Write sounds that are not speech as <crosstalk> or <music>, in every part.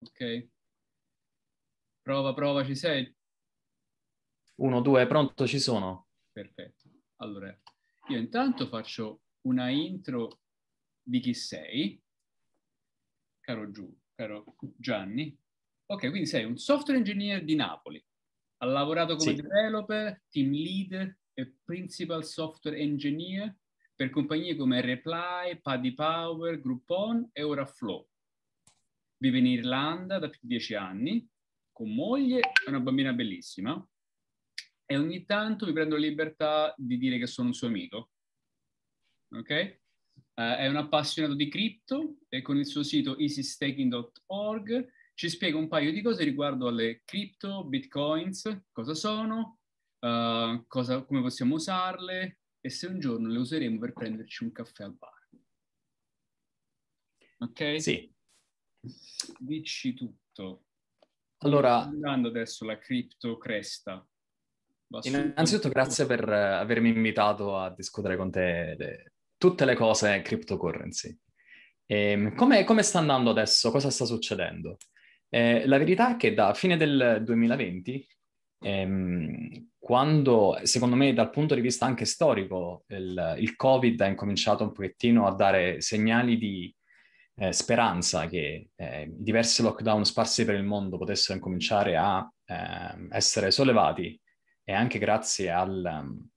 Ok? Prova, prova, ci sei? Uno, due, pronto, ci sono. Perfetto. Allora, io intanto faccio una intro di chi sei, caro Giù, caro Gianni. Ok, quindi sei un software engineer di Napoli. Ha lavorato come Sì. developer, team lead e principal software engineer per compagnie come Reply, Paddy Power, Groupon e ora Flow. Vive in Irlanda da più di dieci anni, con moglie e una bambina bellissima. E ogni tanto mi prendo la libertà di dire che sono un suo amico. Ok? Eh, è un appassionato di cripto e con il suo sito easystaking.org ci spiega un paio di cose riguardo alle cripto, bitcoins, cosa sono, eh, cosa- come possiamo usarle e se un giorno le useremo per prenderci un caffè al bar. Ok? Sì. Dici tutto. Allora, andando adesso la cripto cresta. Va su- innanzitutto grazie per eh, avermi invitato a discutere con te le- tutte le cose cryptocurrency. Ehm, come, come sta andando adesso? Cosa sta succedendo? Eh, la verità è che da fine del 2020, ehm, quando secondo me dal punto di vista anche storico il, il Covid ha incominciato un pochettino a dare segnali di eh, speranza che eh, diversi lockdown sparsi per il mondo potessero incominciare a ehm, essere sollevati e anche grazie al, um,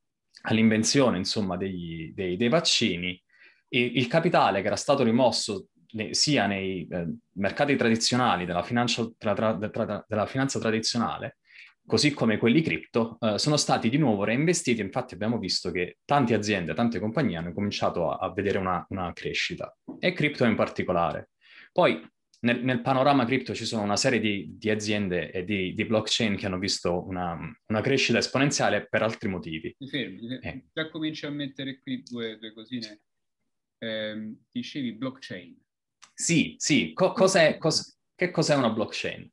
all'invenzione, insomma, degli- dei, dei vaccini, il, il capitale che era stato rimosso ne- sia nei eh, mercati tradizionali della, tra- tra- tra- della finanza tradizionale, così come quelli cripto, eh, sono stati di nuovo reinvestiti. Infatti abbiamo visto che tante aziende, tante compagnie hanno cominciato a, a vedere una, una crescita, e cripto in particolare. Poi nel, nel panorama cripto ci sono una serie di, di aziende e di, di blockchain che hanno visto una, una crescita esponenziale per altri motivi. Ti fermi. Eh. già cominci a mettere qui due, due cosine. Ehm, dicevi blockchain. Sì, sì, co- cos'è, cos- che cos'è una blockchain?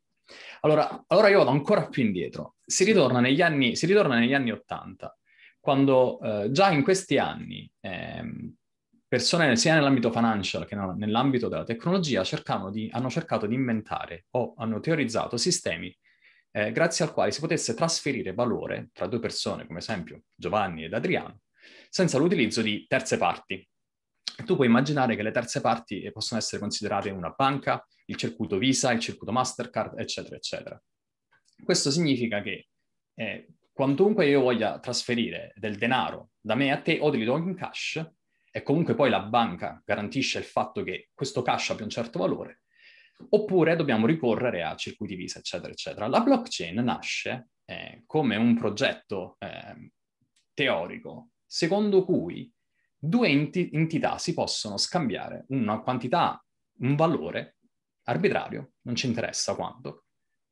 Allora, allora io vado ancora più indietro. Si ritorna negli anni, si ritorna negli anni 80, quando eh, già in questi anni ehm, persone sia nell'ambito financial che nell'ambito della tecnologia di- hanno cercato di inventare o hanno teorizzato sistemi eh, grazie al quale si potesse trasferire valore tra due persone, come esempio Giovanni ed Adriano, senza l'utilizzo di terze parti. Tu puoi immaginare che le terze parti eh, possono essere considerate una banca, il circuito Visa, il circuito Mastercard, eccetera, eccetera. Questo significa che eh, quantunque io voglia trasferire del denaro da me a te o te li do in cash, e comunque poi la banca garantisce il fatto che questo cash abbia un certo valore, oppure dobbiamo ricorrere a circuiti Visa, eccetera, eccetera. La blockchain nasce eh, come un progetto eh, teorico secondo cui due enti- entità si possono scambiare una quantità, un valore arbitrario, non ci interessa quanto,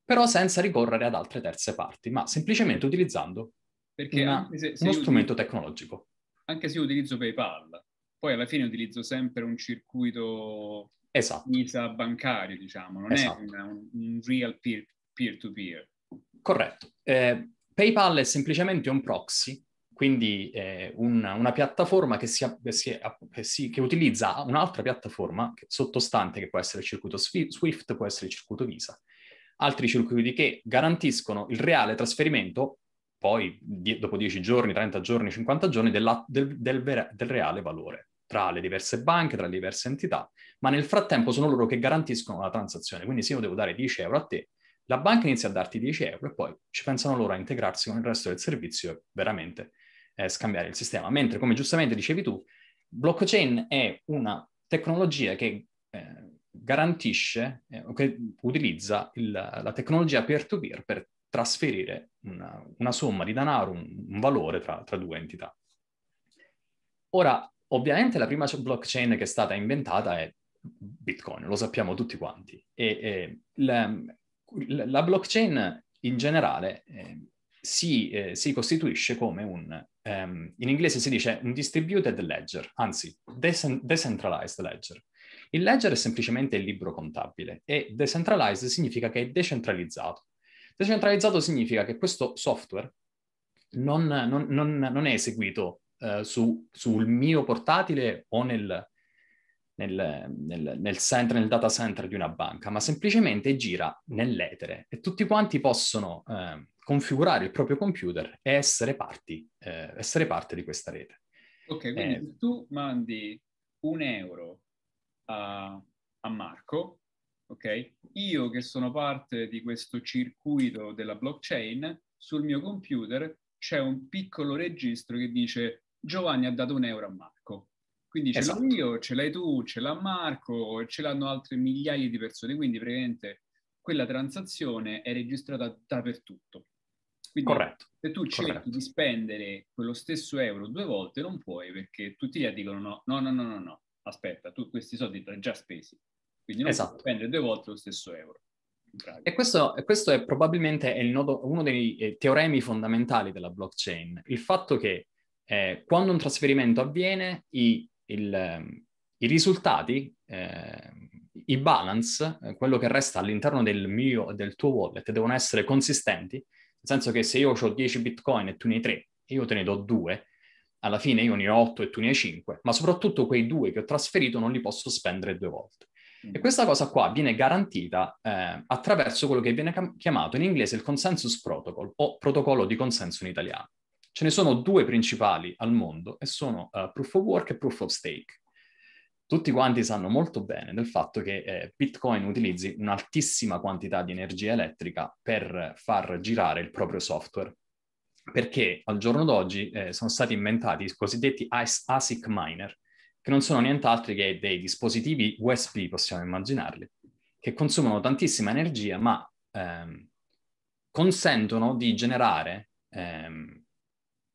però senza ricorrere ad altre terze parti, ma semplicemente utilizzando Perché una- se, se uno strumento utilizzo- tecnologico. anche se io utilizzo PayPal, poi alla fine utilizzo sempre un circuito Esatto, Visa bancario, diciamo, non Esatto. è un, un real peer, peer-to-peer. corretto. Eh, PayPal è semplicemente un proxy, quindi eh, un- una piattaforma che, si, si- si- che utilizza un'altra piattaforma sottostante, che può essere il circuito Swi- Swift, può essere il circuito Visa, altri circuiti che garantiscono il reale trasferimento, poi di- dopo 10 giorni, 30 giorni, 50 giorni, della- del, del vera- del reale valore tra le diverse banche, tra le diverse entità, ma nel frattempo sono loro che garantiscono la transazione. Quindi se io devo dare 10 euro a te, la banca inizia a darti 10 euro e poi ci pensano loro a integrarsi con il resto del servizio e veramente eh, scambiare il sistema. Mentre, come giustamente dicevi tu, blockchain è una tecnologia che eh, garantisce, eh, che utilizza il- la tecnologia peer-to-peer per trasferire una, una somma di denaro, un, un valore tra, tra due entità. Ora, ovviamente la prima blockchain che è stata inventata è Bitcoin, lo sappiamo tutti quanti. E, e la, la blockchain in generale eh, si, eh, si costituisce come un, ehm, in inglese si dice un distributed ledger, anzi dec- decentralized ledger. Il ledger è semplicemente il libro contabile e decentralized significa che è decentralizzato. Decentralizzato significa che questo software non, non- non- non è eseguito eh, su- sul mio portatile o nel, nel, nel, nel, center, nel data center di una banca, ma semplicemente gira nell'etere e tutti quanti possono eh, configurare il proprio computer e essere, parti, eh, essere parte di questa rete. Ok, quindi eh, se tu mandi un euro a, a Marco, ok? Io che sono parte di questo circuito della blockchain, sul mio computer c'è un piccolo registro che dice Giovanni ha dato un euro a Marco. Quindi ce esatto. l'ho io, ce l'hai tu, ce l'ha Marco, ce l'hanno altre migliaia di persone, quindi praticamente quella transazione è registrata dappertutto. Quindi Corretto. se tu cerchi Corretto. di spendere quello stesso euro due volte non puoi perché tutti gli dicono no, no, no, no, no, no, aspetta, tu questi soldi li hai già spesi, quindi non esatto. puoi spendere due volte lo stesso euro. E questo, questo, è probabilmente è nodo, uno dei eh, teoremi fondamentali della blockchain, il fatto che eh, quando un trasferimento avviene i il, ehm, i risultati, eh, i balance, eh, quello che resta all'interno del mio, del tuo wallet, devono essere consistenti, senso che se io ho 10 bitcoin e tu ne hai 3 e io te ne do 2, alla fine io ne ho 8 e tu ne hai 5, ma soprattutto quei due che ho trasferito non li posso spendere due volte. E questa cosa qua viene garantita eh, attraverso quello che viene chiamato in inglese il consensus protocol o protocollo di consenso in italiano. Ce ne sono due principali al mondo e sono uh, Proof of Work e Proof of Stake. Tutti quanti sanno molto bene del fatto che eh, Bitcoin utilizzi un'altissima quantità di energia elettrica per far girare il proprio software, perché al giorno d'oggi eh, sono stati inventati i cosiddetti ASIC miner, che non sono nient'altro che dei dispositivi USB, possiamo immaginarli, che consumano tantissima energia, ma ehm, consentono di generare ehm,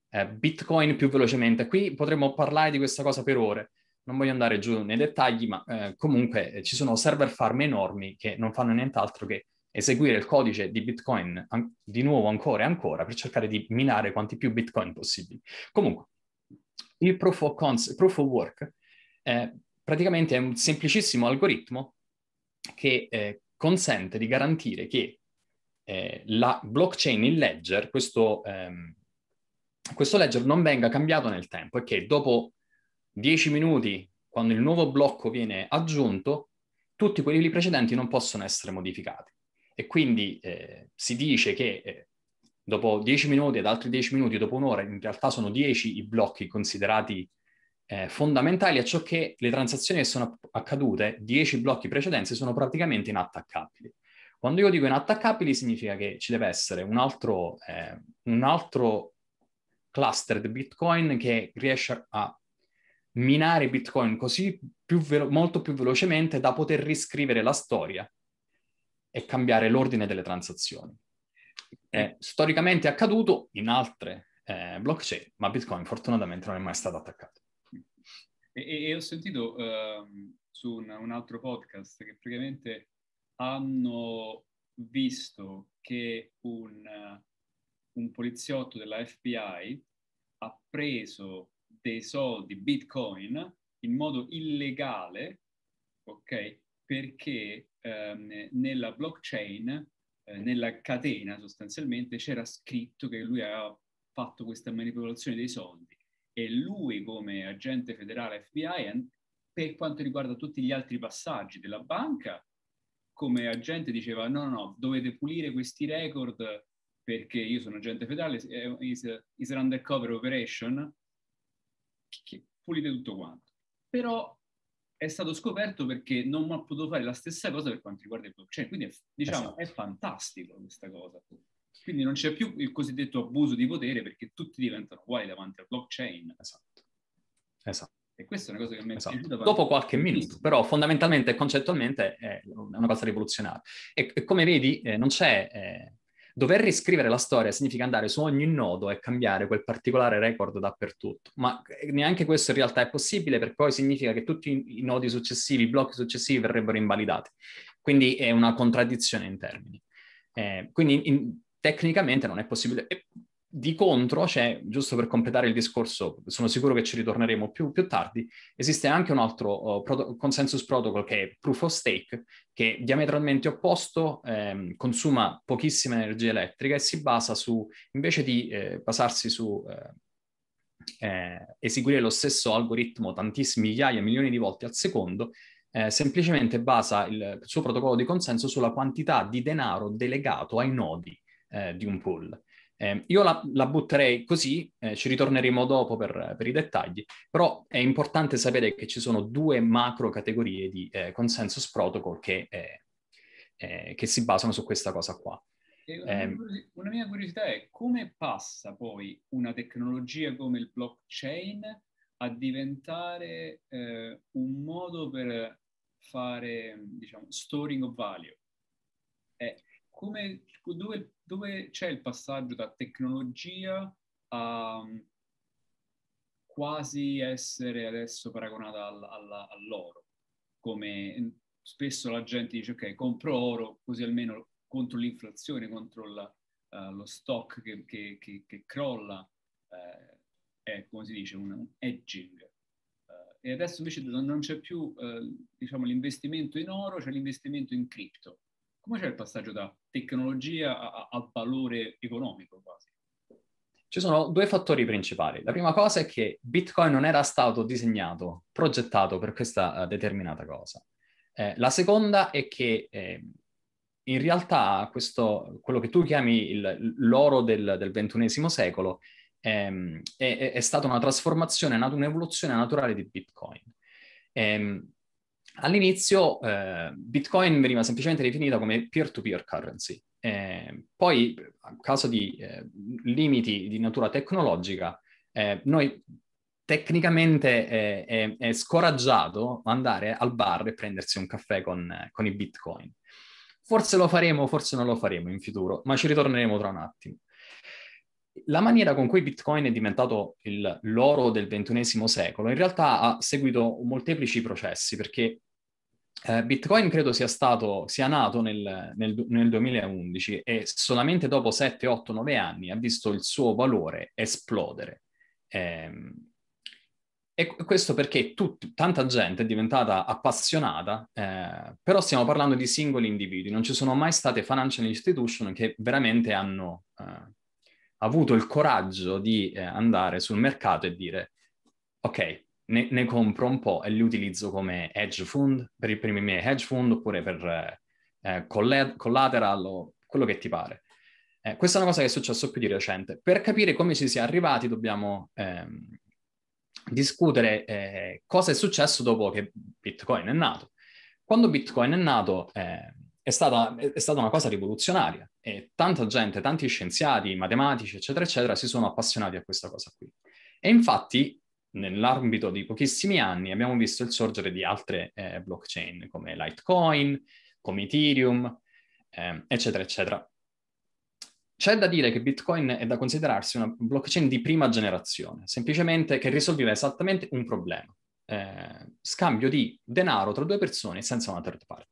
eh, Bitcoin più velocemente. Qui potremmo parlare di questa cosa per ore, non voglio andare giù nei dettagli, ma eh, comunque eh, ci sono server farm enormi che non fanno nient'altro che eseguire il codice di Bitcoin an- di nuovo ancora e ancora per cercare di minare quanti più Bitcoin possibili. Comunque, il proof of, cons- proof of work eh, praticamente è un semplicissimo algoritmo che eh, consente di garantire che eh, la blockchain, il ledger, questo ehm, questo ledger non venga cambiato nel tempo e che dopo 10 minuti, quando il nuovo blocco viene aggiunto, tutti quelli precedenti non possono essere modificati. E quindi eh, si dice che eh, dopo 10 minuti ed altri 10 minuti dopo un'ora, in realtà sono 10 i blocchi considerati eh, fondamentali a ciò che le transazioni che sono accadute, 10 blocchi precedenti, sono praticamente inattaccabili. Quando io dico inattaccabili significa che ci deve essere un altro, eh, un altro cluster di Bitcoin che riesce a minare Bitcoin così più velo- molto più velocemente da poter riscrivere la storia e cambiare l'ordine delle transazioni. È storicamente accaduto in altre eh, blockchain, ma Bitcoin fortunatamente non è mai stato attaccato. E, e ho sentito uh, su un, un, altro podcast che praticamente hanno visto che un, un poliziotto della FBI ha preso dei soldi Bitcoin in modo illegale, ok? Perché ehm, nella blockchain, eh, nella catena sostanzialmente, c'era scritto che lui aveva fatto questa manipolazione dei soldi e lui come agente federale FBI, per quanto riguarda tutti gli altri passaggi della banca, come agente diceva no, no, no, dovete pulire questi record perché io sono agente federale, is, is undercover operation, che pulite tutto quanto. Però è stato scoperto perché non ha potuto fare la stessa cosa per quanto riguarda il blockchain. Quindi è, diciamo, esatto. è fantastico questa cosa. Quindi non c'è più il cosiddetto abuso di potere perché tutti diventano uguali davanti al blockchain. Esatto. Esatto. E questa è una cosa che mi è esatto. piaciuta. Dopo qualche minuto, però fondamentalmente e concettualmente è una cosa rivoluzionaria. E, e come vedi, eh, non c'è... Eh, Dover riscrivere la storia significa andare su ogni nodo e cambiare quel particolare record dappertutto, ma neanche questo in realtà è possibile perché poi significa che tutti i nodi successivi, i blocchi successivi verrebbero invalidati. Quindi è una contraddizione in termini. Eh, quindi in, tecnicamente non è possibile. E di contro c'è, giusto per completare il discorso, sono sicuro che ci ritorneremo più, più tardi, esiste anche un altro uh, proto- consensus protocol che è Proof of Stake, che è diametralmente opposto, ehm, consuma pochissima energia elettrica e si basa su, invece di eh, basarsi su, eh, eh, eseguire lo stesso algoritmo tantissimi migliaia, milioni di volte al secondo, eh, semplicemente basa il, il, suo protocollo di consenso sulla quantità di denaro delegato ai nodi eh, di un pool. Eh, io la, la, butterei così, eh, ci ritorneremo dopo per, per, i dettagli, però è importante sapere che ci sono due macro categorie di eh, consensus protocol che, eh, eh, che, si basano su questa cosa qua. Una, ehm, una, mia curiosità è come passa poi una tecnologia come il blockchain a diventare eh, un modo per fare, diciamo, storing of value? Come, dove, dove c'è il passaggio da tecnologia a mm, quasi essere adesso paragonata al, al, all'oro, come mm, spesso la gente dice ok, compro oro così almeno contro l'inflazione, contro la, uh, lo stock che, che, che, che crolla, uh, è come si dice un, edging. Uh, e adesso invece non c'è più diciamo, l'investimento in oro, c'è l'investimento in cripto. Come c'è il passaggio da tecnologia a, a valore economico quasi? Ci sono due fattori principali. La prima cosa è che Bitcoin non era stato disegnato, progettato per questa uh, determinata cosa. Eh, la seconda è che eh, in realtà questo, quello che tu chiami il, l'oro del, del XXI secolo ehm, è, è, stata una trasformazione, un'evoluzione naturale di Bitcoin. Ehm, All'inizio eh, Bitcoin veniva semplicemente definita come peer-to-peer currency. Eh, poi, a causa di eh, limiti di natura tecnologica, eh, noi tecnicamente eh, è, è, scoraggiato andare al bar e prendersi un caffè con, con i Bitcoin. Forse lo faremo, forse non lo faremo in futuro, ma ci ritorneremo tra un attimo. La maniera con cui Bitcoin è diventato il, l'oro del ventunesimo secolo in realtà ha seguito molteplici processi perché eh, Bitcoin credo sia stato, sia nato nel, nel, nel 2011 e solamente dopo 7, 8, 9 anni ha visto il suo valore esplodere. Eh, e questo perché tut, tanta gente è diventata appassionata, eh, però stiamo parlando di singoli individui, non ci sono mai state financial institution che veramente hanno eh, avuto il coraggio di eh, andare sul mercato e dire ok, ne, ne, compro un po' e li utilizzo come hedge fund per i primi miei hedge fund oppure per eh, collateral o quello che ti pare. Eh, questa è una cosa che è successo più di recente. Per capire come ci si è arrivati dobbiamo ehm, discutere eh, cosa è successo dopo che Bitcoin è nato. Quando Bitcoin è nato eh, è stata, è stata una cosa rivoluzionaria e tanta gente, tanti scienziati, matematici, eccetera, eccetera, si sono appassionati a questa cosa qui. E infatti, nell'ambito di pochissimi anni, abbiamo visto il sorgere di altre eh, blockchain come Litecoin, come Ethereum, eh, eccetera, eccetera. C'è da dire che Bitcoin è da considerarsi una blockchain di prima generazione, semplicemente che risolveva esattamente un problema. Eh, scambio di denaro tra due persone senza una third party.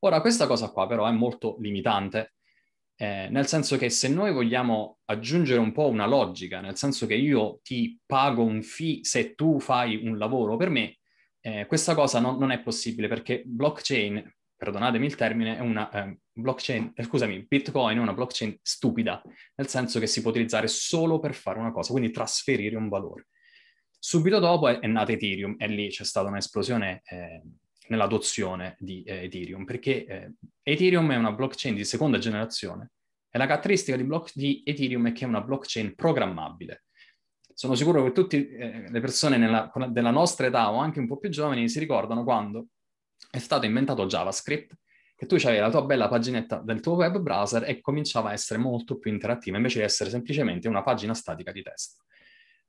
Ora, questa cosa qua però è molto limitante, eh, nel senso che se noi vogliamo aggiungere un po' una logica, nel senso che io ti pago un fee se tu fai un lavoro per me, eh, questa cosa non, non, è possibile perché blockchain, perdonatemi il termine, è una eh, blockchain, scusami, Bitcoin è una blockchain stupida, nel senso che si può utilizzare solo per fare una cosa, quindi trasferire un valore. Subito dopo è, è nata Ethereum e lì c'è stata un'esplosione eh, nell'adozione di eh, Ethereum, perché eh, Ethereum è una blockchain di seconda generazione e la caratteristica di, block- di Ethereum è che è una blockchain programmabile. Sono sicuro che tutte eh, le persone nella, della nostra età o anche un po' più giovani si ricordano quando è stato inventato JavaScript, che tu avevi la tua bella paginetta del tuo web browser e cominciava a essere molto più interattiva invece di essere semplicemente una pagina statica di testo.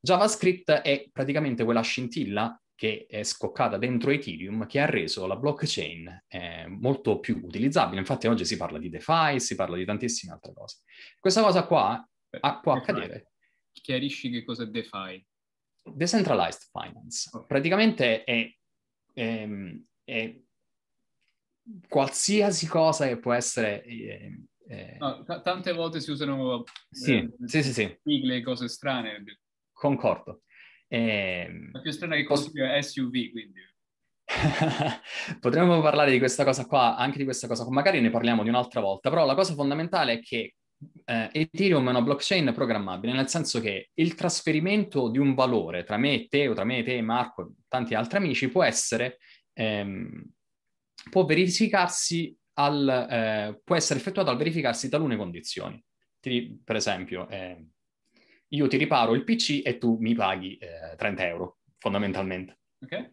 JavaScript è praticamente quella scintilla che è scoccata dentro Ethereum che ha reso la blockchain eh, molto più utilizzabile. Infatti oggi si parla di DeFi, si parla di tantissime altre cose. Questa cosa qua ah, può DeFi. accadere. Chiarisci che cosa è DeFi? Decentralized Finance. Okay. Praticamente è, è, è, qualsiasi cosa che può essere... Eh, eh, no, t- tante volte si usano sì, eh, sì, sì, sì. sigle, cose strane. Concordo. Eh, La più strana che posso... è SUV, quindi. <laughs> Potremmo parlare di questa cosa qua, anche di questa cosa qua, magari ne parliamo di un'altra volta, però la cosa fondamentale è che eh, Ethereum è una blockchain programmabile, nel senso che il trasferimento di un valore tra me e te, o tra me e te, Marco e tanti altri amici, può essere, ehm, può verificarsi al, eh, può essere effettuato al verificarsi talune condizioni. Per esempio, eh, io ti riparo il PC e tu mi paghi 30 eh, euro, fondamentalmente. Ok.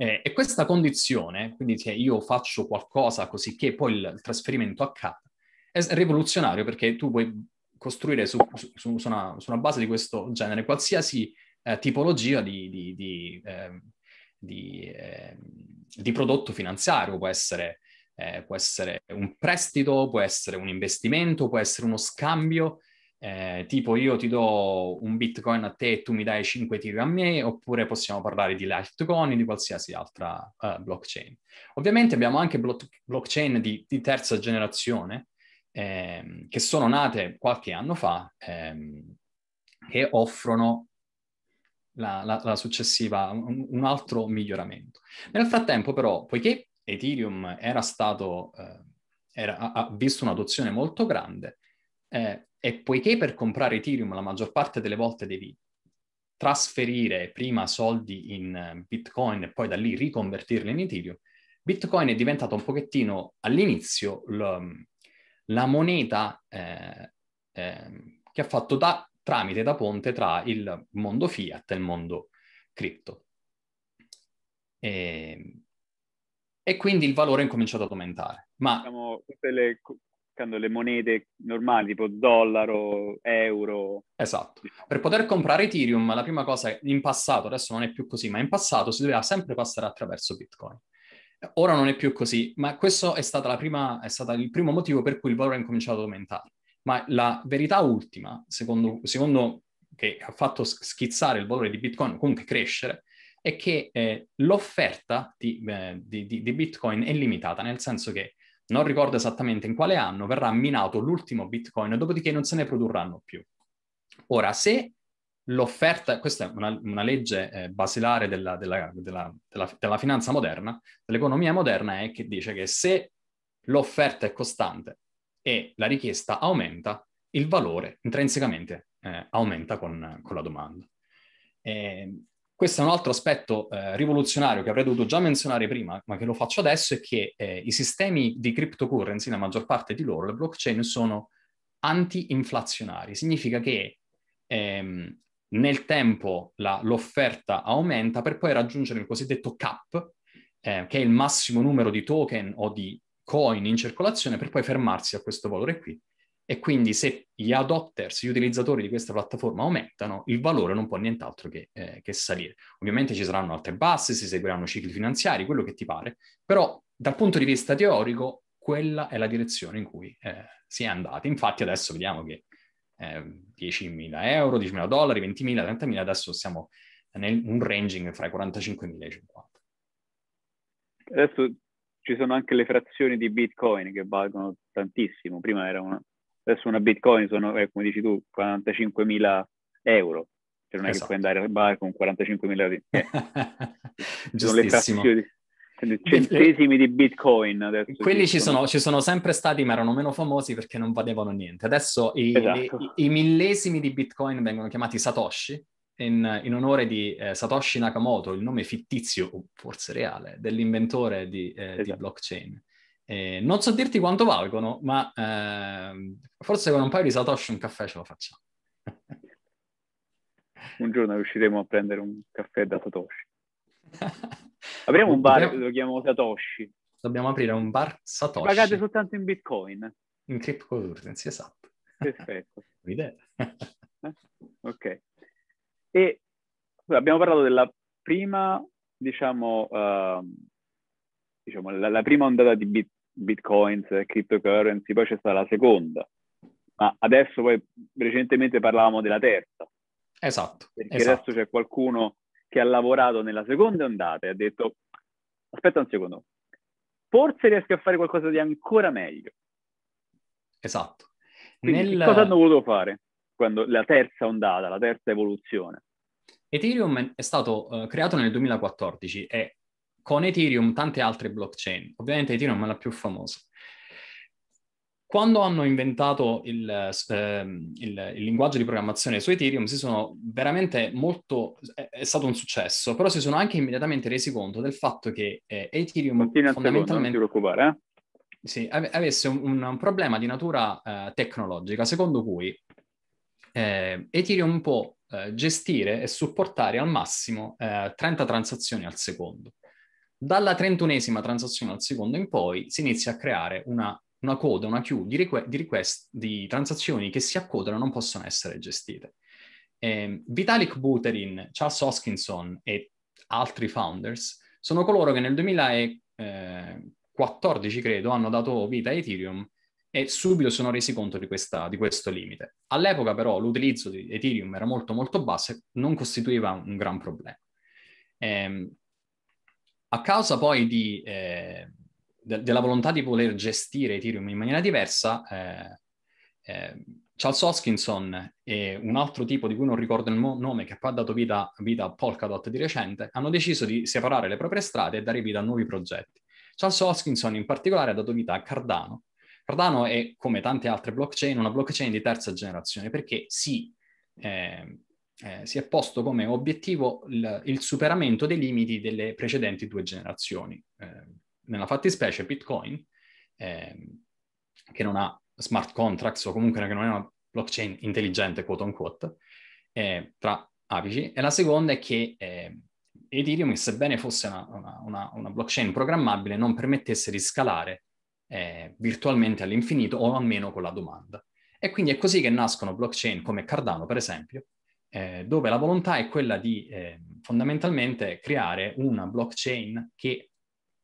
Eh, e questa condizione, quindi se io faccio qualcosa così che poi il, il trasferimento accada, è rivoluzionario perché tu puoi costruire su, su, su, una, su una, base di questo genere qualsiasi eh, tipologia di, di, di, eh, di, eh, di, prodotto finanziario, può essere, eh, può essere un prestito, può essere un investimento, può essere uno scambio, eh, tipo io ti do un bitcoin a te e tu mi dai 5 tiri a me, oppure possiamo parlare di Litecoin, di qualsiasi altra uh, blockchain. Ovviamente abbiamo anche blo- blockchain di, di, terza generazione, ehm, che sono nate qualche anno fa, ehm, che offrono la, la, la successiva, un, un, altro miglioramento. Nel frattempo però, poiché Ethereum era stato, eh, era, ha visto un'adozione molto grande, eh, e poiché per comprare Ethereum la maggior parte delle volte devi trasferire prima soldi in eh, Bitcoin e poi da lì riconvertirli in Ethereum, Bitcoin è diventato un pochettino all'inizio l- la moneta eh, eh, che ha fatto da tramite, da ponte tra il mondo fiat e il mondo cripto. E, e quindi il valore è incominciato ad aumentare. Ma diciamo, tutte le le monete normali, tipo dollaro, euro. Esatto. Per poter comprare Ethereum, la prima cosa è, in passato, adesso non è più così, ma in passato si doveva sempre passare attraverso Bitcoin. Ora non è più così, ma questo è, stata prima, è stato il primo motivo per cui il valore è incominciato ad aumentare. Ma la verità ultima, secondo, secondo che ha fatto schizzare il valore di Bitcoin, comunque crescere, è che eh, l'offerta di, eh, di, di, di Bitcoin è limitata, nel senso che non ricordo esattamente in quale anno, verrà minato l'ultimo Bitcoin, dopodiché non se ne produrranno più. Ora, se l'offerta, questa è una, una legge eh, basilare della, della, della, della, finanza moderna, dell'economia moderna, è che dice che se l'offerta è costante e la richiesta aumenta, il valore intrinsecamente eh, aumenta con, con, la domanda. E questo è un altro aspetto eh, rivoluzionario che avrei dovuto già menzionare prima, ma che lo faccio adesso, è che eh, i sistemi di cryptocurrency, la maggior parte di loro, le blockchain, sono anti-inflazionari. Significa che ehm, nel tempo la, l'offerta aumenta per poi raggiungere il cosiddetto cap, eh, che è il massimo numero di token o di coin in circolazione, per poi fermarsi a questo valore qui. E quindi se gli adopters, gli utilizzatori di questa piattaforma aumentano, il valore non può nient'altro che, eh, che salire. Ovviamente ci saranno altre basse, si seguiranno cicli finanziari, quello che ti pare, però dal punto di vista teorico quella è la direzione in cui eh, si è andati. Infatti adesso vediamo che eh, 10.000 euro, 10.000 dollari, 20.000, 30.000, adesso siamo in un ranging fra i 45.000 e i 50. Adesso ci sono anche le frazioni di Bitcoin che valgono tantissimo. Prima era una, adesso una bitcoin sono, eh, come dici tu, 45.000 euro. Cioè non è esatto. che puoi andare al bar con 45.000 euro. Eh. <laughs> sono le frazioni, centesimi di bitcoin adesso quelli ci sono, ci sono, sempre stati ma erano meno famosi perché non valevano niente adesso i, esatto. i, i millesimi di bitcoin vengono chiamati satoshi in, in onore di eh, Satoshi Nakamoto il nome fittizio o forse reale dell'inventore di, eh, esatto. di blockchain eh, non so dirti quanto valgono, ma eh, forse con un paio di Satoshi un caffè ce lo facciamo. <laughs> un giorno riusciremo a prendere un caffè da Satoshi. <laughs> Apriamo un bar che lo chiamiamo Satoshi. Dobbiamo aprire un bar Satoshi. Pagate soltanto in Bitcoin. In cryptocurrency, esatto. Perfetto. <laughs> Un'idea. ok. E abbiamo parlato della prima, diciamo, uh, diciamo la, la, prima ondata di, bit, bitcoins, cryptocurrency, poi c'è stata la seconda. Ma adesso poi recentemente parlavamo della terza. Esatto. Perché esatto. adesso c'è qualcuno che ha lavorato nella seconda ondata e ha detto aspetta un secondo, forse riesco a fare qualcosa di ancora meglio. Esatto. Quindi, Nel... cosa hanno voluto fare quando la terza ondata, la terza evoluzione? Ethereum è stato uh, creato nel 2014 e con Ethereum tante altre blockchain. Ovviamente Ethereum è la più famosa. quando hanno inventato il, eh, il, il, linguaggio di programmazione su Ethereum, si sono veramente molto... È, è, stato un successo, però si sono anche immediatamente resi conto del fatto che eh, Ethereum Continua fondamentalmente... non ti preoccupare, eh? Sì, avesse un, un, problema di natura eh, tecnologica, secondo cui eh, Ethereum può eh, gestire e supportare al massimo 30 transazioni al secondo. Dalla trentunesima transazione al secondo in poi si inizia a creare una una coda, una queue di, requ- di request, di transazioni che si accodano non possono essere gestite. Eh, Vitalik Buterin, Charles Hoskinson e altri founders sono coloro che nel 2014, credo, hanno dato vita a Ethereum e subito sono resi conto di, questa, di questo limite. All'epoca però l'utilizzo di Ethereum era molto molto basso e non costituiva un gran problema. Eh, a causa poi di, eh, de- della volontà di voler gestire Ethereum in maniera diversa, eh, eh, Charles Hoskinson e un altro tipo di cui non ricordo il mo- nome, che poi ha dato vita, vita a Polkadot di recente, hanno deciso di separare le proprie strade e dare vita a nuovi progetti. Charles Hoskinson in particolare ha dato vita a Cardano. Cardano è, come tante altre blockchain, una blockchain di terza generazione perché si, eh, eh, si è posto come obiettivo il, il, superamento dei limiti delle precedenti due generazioni. Eh, nella fattispecie Bitcoin, eh, che non ha smart contracts o comunque che non è una blockchain intelligente, quote unquote, tra apici, e la seconda è che eh, Ethereum, sebbene fosse una, una, una, una, blockchain programmabile, non permettesse di scalare eh, virtualmente all'infinito o almeno con la domanda. E quindi è così che nascono blockchain come Cardano, per esempio, eh, dove la volontà è quella di eh, fondamentalmente creare una blockchain che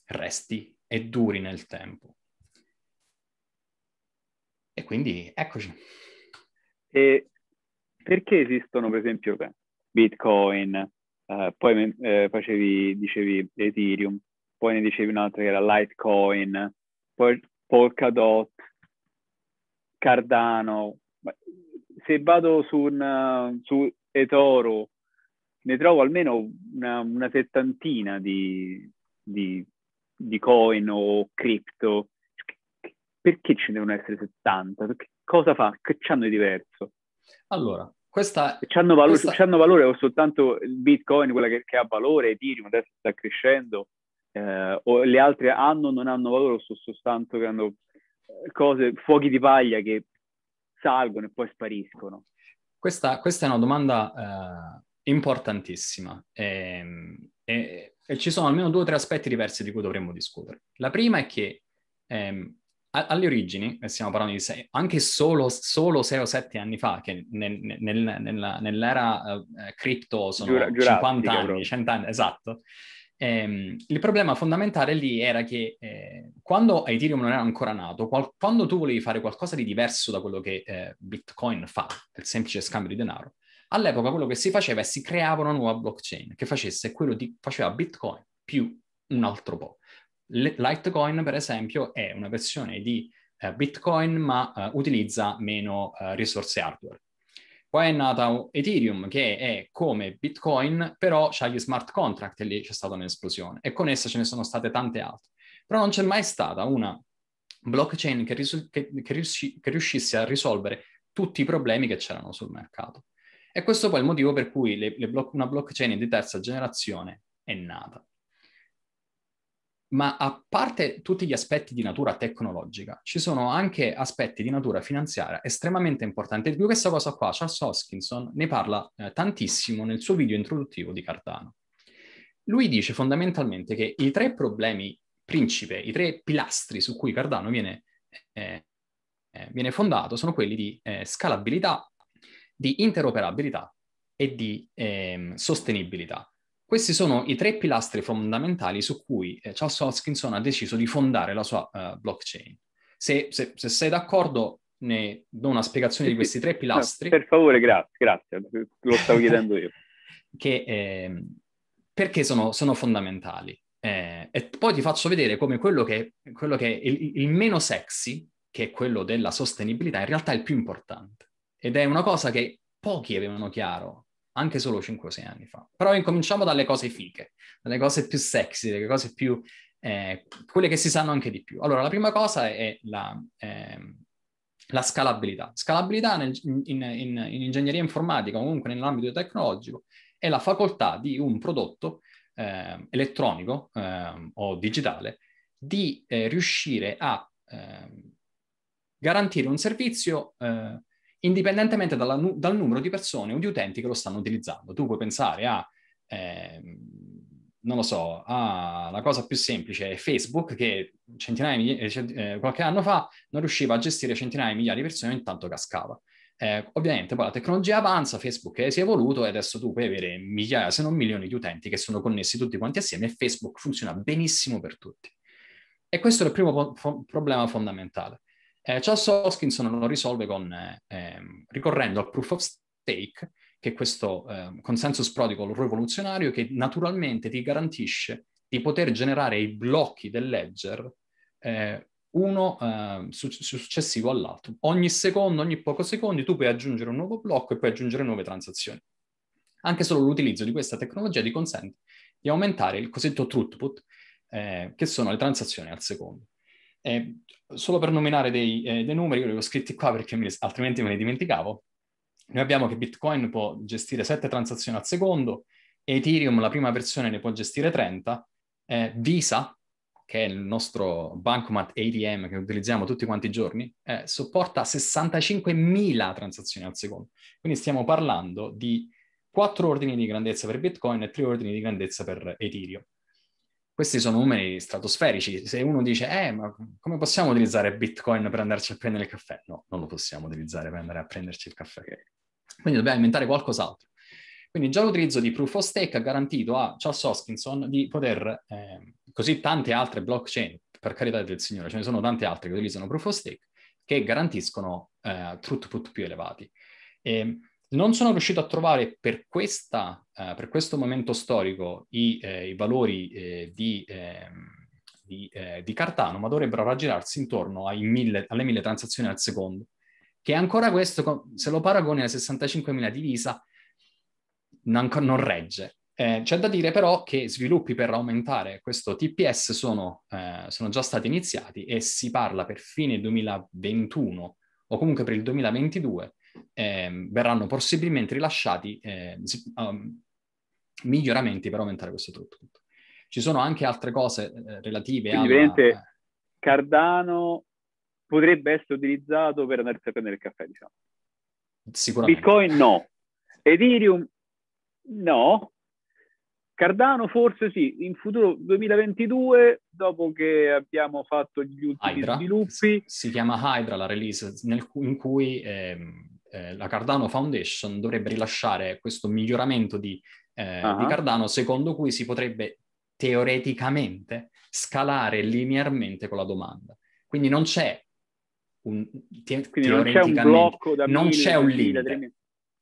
resti e duri nel tempo. E quindi eccoci. E perché esistono, per esempio, Bitcoin, eh, poi eh, facevi, dicevi Ethereum, poi ne dicevi un'altra che era Litecoin, poi Polkadot, Cardano. Se vado su, un, su eToro, ne trovo almeno una, una settantina di, di di coin o cripto, perché ce ne devono essere 70? Perché cosa fa? Che c'hanno di diverso? Allora, questa... C'hanno valore, questa... c'hanno valore o soltanto il Bitcoin, quella che, che ha valore, Ethereum adesso sta crescendo, eh, o le altre hanno o non hanno valore o sono soltanto che hanno eh, cose, fuochi di paglia che salgono e poi spariscono? Questa, questa è una domanda eh, importantissima. E, ehm, e e ci sono almeno due o tre aspetti diversi di cui dovremmo discutere. La prima è che ehm, alle origini, stiamo parlando di sei, anche solo, solo sei o sette anni fa, che nel, nel, nella, nell'era uh, cripto sono Giura, 50 anni, proprio. 100 anni, esatto, ehm, il problema fondamentale lì era che eh, quando Ethereum non era ancora nato, qual- quando tu volevi fare qualcosa di diverso da quello che eh, Bitcoin fa, il semplice scambio di denaro, All'epoca quello che si faceva è si creava una nuova blockchain che facesse quello di faceva Bitcoin più un altro po'. Litecoin, per esempio, è una versione di uh, Bitcoin ma uh, utilizza meno uh, risorse hardware. Poi è nata Ethereum che è come Bitcoin, però ha gli smart contract e lì c'è stata un'esplosione. E con essa ce ne sono state tante altre. Però non c'è mai stata una blockchain che, risu- che, che, riusci- che riuscisse a risolvere tutti i problemi che c'erano sul mercato. E questo poi è il motivo per cui le, le blo- una blockchain di terza generazione è nata. Ma a parte tutti gli aspetti di natura tecnologica, ci sono anche aspetti di natura finanziaria estremamente importanti. Di questa cosa qua, Charles Hoskinson ne parla eh, tantissimo nel suo video introduttivo di Cardano. Lui dice fondamentalmente che i tre problemi principe, i tre pilastri su cui Cardano viene, eh, eh, viene fondato sono quelli di eh, scalabilità, di interoperabilità e di ehm, sostenibilità. Questi sono i tre pilastri fondamentali su cui eh, Charles Hoskinson ha deciso di fondare la sua uh, blockchain. Se, se, se, sei d'accordo, ne do una spiegazione di questi tre pilastri. No, per favore, grazie, grazie, lo stavo chiedendo io. <laughs> che, eh, perché sono, sono fondamentali. Eh, e poi ti faccio vedere come quello che, quello che è il, il meno sexy, che è quello della sostenibilità, in realtà è il più importante. Ed è una cosa che pochi avevano chiaro, anche solo 5-6 anni fa. Però incominciamo dalle cose fiche, dalle cose più sexy, dalle cose più... Eh, quelle che si sanno anche di più. Allora, la prima cosa è la, eh, la scalabilità. Scalabilità nel, in, in, in, ingegneria informatica, comunque nell'ambito tecnologico, è la facoltà di un prodotto eh, elettronico eh, o digitale di eh, riuscire a ehm, garantire un servizio eh, indipendentemente dalla, dal numero di persone o di utenti che lo stanno utilizzando. Tu puoi pensare a ehm, non lo so, ah, la cosa più semplice è Facebook che centinaia migliaia, eh, qualche anno fa non riusciva a gestire centinaia di migliaia di persone intanto cascava. Eh, ovviamente poi la tecnologia avanza, Facebook si è evoluto e adesso tu puoi avere migliaia, se non milioni di utenti che sono connessi tutti quanti assieme e Facebook funziona benissimo per tutti. E questo è il primo po- problema fondamentale. Eh, Charles Hoskinson lo risolve con, eh, ehm, ricorrendo al proof of stake, che è questo eh, consensus protocol rivoluzionario che naturalmente ti garantisce di poter generare i blocchi del ledger eh, uno eh, su- successivo all'altro. Ogni secondo, ogni poco secondi tu puoi aggiungere un nuovo blocco e puoi aggiungere nuove transazioni. Anche solo l'utilizzo di questa tecnologia ti consente di aumentare il cosiddetto throughput, eh, che sono le transazioni al secondo. Eh, solo per nominare dei, eh, dei numeri, io li ho scritti qua perché mi, altrimenti me ne dimenticavo, noi abbiamo che Bitcoin può gestire 7 transazioni al secondo, Ethereum, la prima versione, ne può gestire 30, eh, Visa, che è il nostro bancomat ATM che utilizziamo tutti quanti i giorni, eh, sopporta 65.000 transazioni al secondo. Quindi stiamo parlando di 4 ordini di grandezza per Bitcoin e 3 ordini di grandezza per Ethereum. Questi sono numeri stratosferici. Se uno dice, eh, ma come possiamo utilizzare Bitcoin per andarci a prendere il caffè? No, non lo possiamo utilizzare per andare a prenderci il caffè. Quindi dobbiamo inventare qualcos'altro. Quindi già l'utilizzo di Proof of Stake ha garantito a Charles Hoskinson di poter, eh, così tante altre blockchain, per carità del Signore, ce ne sono tante altre che utilizzano Proof of Stake, che garantiscono eh, throughput più elevati. E non sono riuscito a trovare per, questa, eh, per questo momento storico i, eh, i valori eh, di, ehm, di, eh, di, Cardano, ma dovrebbero raggirarsi intorno mille, alle mille transazioni al secondo che ancora questo, se lo paragoni alle 65.000 di Visa, non, non regge. Eh, c'è da dire però che sviluppi per aumentare questo TPS sono, eh, sono, già stati iniziati e si parla per fine 2021 o comunque per il 2022 eh, verranno possibilmente rilasciati um, miglioramenti per aumentare questo throughput. Ci sono anche altre cose eh, relative a... Alla... Cardano potrebbe essere utilizzato per andarsi a prendere il caffè, diciamo. Sicuramente. Bitcoin no. Ethereum no. Cardano forse sì, in futuro 2022, dopo che abbiamo fatto gli ultimi Hydra. sviluppi. Si chiama Hydra la release nel, in cui ehm, eh, la Cardano Foundation dovrebbe rilasciare questo miglioramento di, eh, uh-huh. di Cardano secondo cui si potrebbe teoreticamente scalare linearmente con la domanda. Quindi non c'è un, te- Quindi non c'è un blocco da non mille, c'è un limite. mille,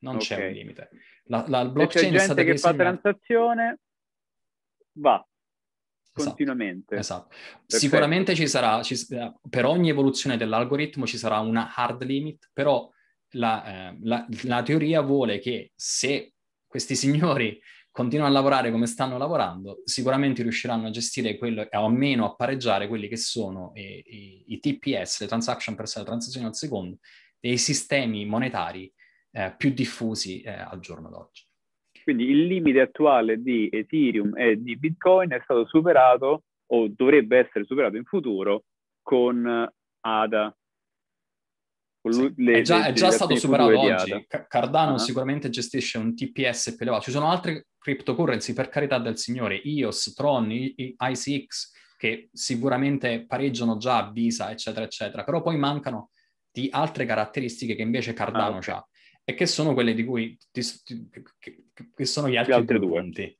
non okay. c'è un limite. La, la blockchain c'è gente che fa transazione, va esatto, continuamente. Esatto. Sicuramente ci sarà, ci, per ogni evoluzione dell'algoritmo ci sarà una hard limit, però la, eh, la, la teoria vuole che se questi signori continuano a lavorare come stanno lavorando, sicuramente riusciranno a gestire quello, o almeno a pareggiare quelli che sono i, i, i TPS, le transaction per la transazione al secondo, dei sistemi monetari eh, più diffusi eh, al giorno d'oggi. Quindi il limite attuale di Ethereum e di Bitcoin è stato superato o dovrebbe essere superato in futuro con ADA, sì, le, è già, è già stato superato oggi. Cardano uh-huh. sicuramente gestisce un TPS più elevato. Ci sono altre cryptocurrency, per carità del Signore, IOS, Tron, ICX, che sicuramente pareggiano già Visa, eccetera, eccetera, però poi mancano di altre caratteristiche che invece Cardano ah, okay. ha e che sono quelle di cui ti, ti, che, che, sono gli altri due, due punti.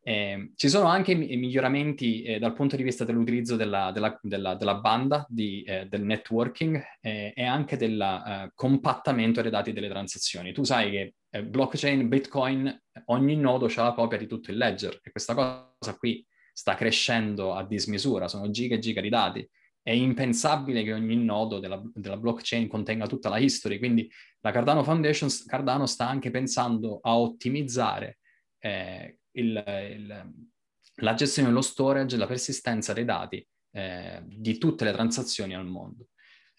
Eh, ci sono anche miglioramenti eh, dal punto di vista dell'utilizzo della, della, della, della banda, di, eh, del networking eh, e anche del eh, compattamento dei dati delle transazioni. Tu sai che eh, blockchain, Bitcoin, ogni nodo ha la copia di tutto il ledger e questa cosa qui sta crescendo a dismisura, sono giga e giga di dati. È impensabile che ogni nodo della, della blockchain contenga tutta la history, quindi la Cardano Foundation, Cardano sta anche pensando a ottimizzare eh, il, il, la gestione dello storage, la persistenza dei dati eh, di tutte le transazioni al mondo.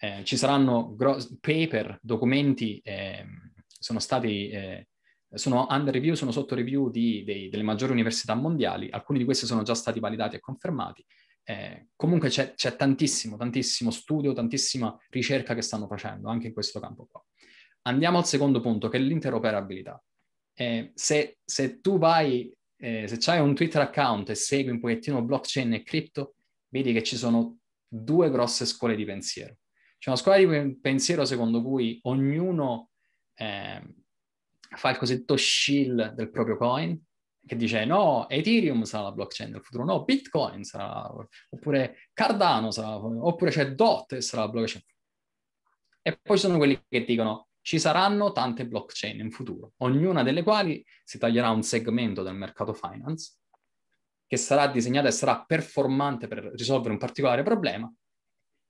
eh, ci saranno gro- paper, documenti, eh, sono stati, eh, sono under review, sono sotto review di, dei, delle maggiori università mondiali, alcuni di questi sono già stati validati e confermati. Eh, comunque c'è, c'è, tantissimo, tantissimo studio, tantissima ricerca che stanno facendo anche in questo campo qua. Andiamo al secondo punto, che è l'interoperabilità. Eh, se, se, tu vai, eh, se hai un Twitter account e segui un pochettino blockchain e crypto, vedi che ci sono due grosse scuole di pensiero. C'è una scuola di pensiero secondo cui ognuno eh, fa il cosiddetto shill del proprio coin, che dice no, Ethereum sarà la blockchain del futuro, no, Bitcoin sarà, oppure Cardano sarà, oppure c'è DOT sarà la blockchain. E poi ci sono quelli che dicono ci saranno tante blockchain in futuro, ognuna delle quali si taglierà un segmento del mercato finance che sarà disegnata e sarà performante per risolvere un particolare problema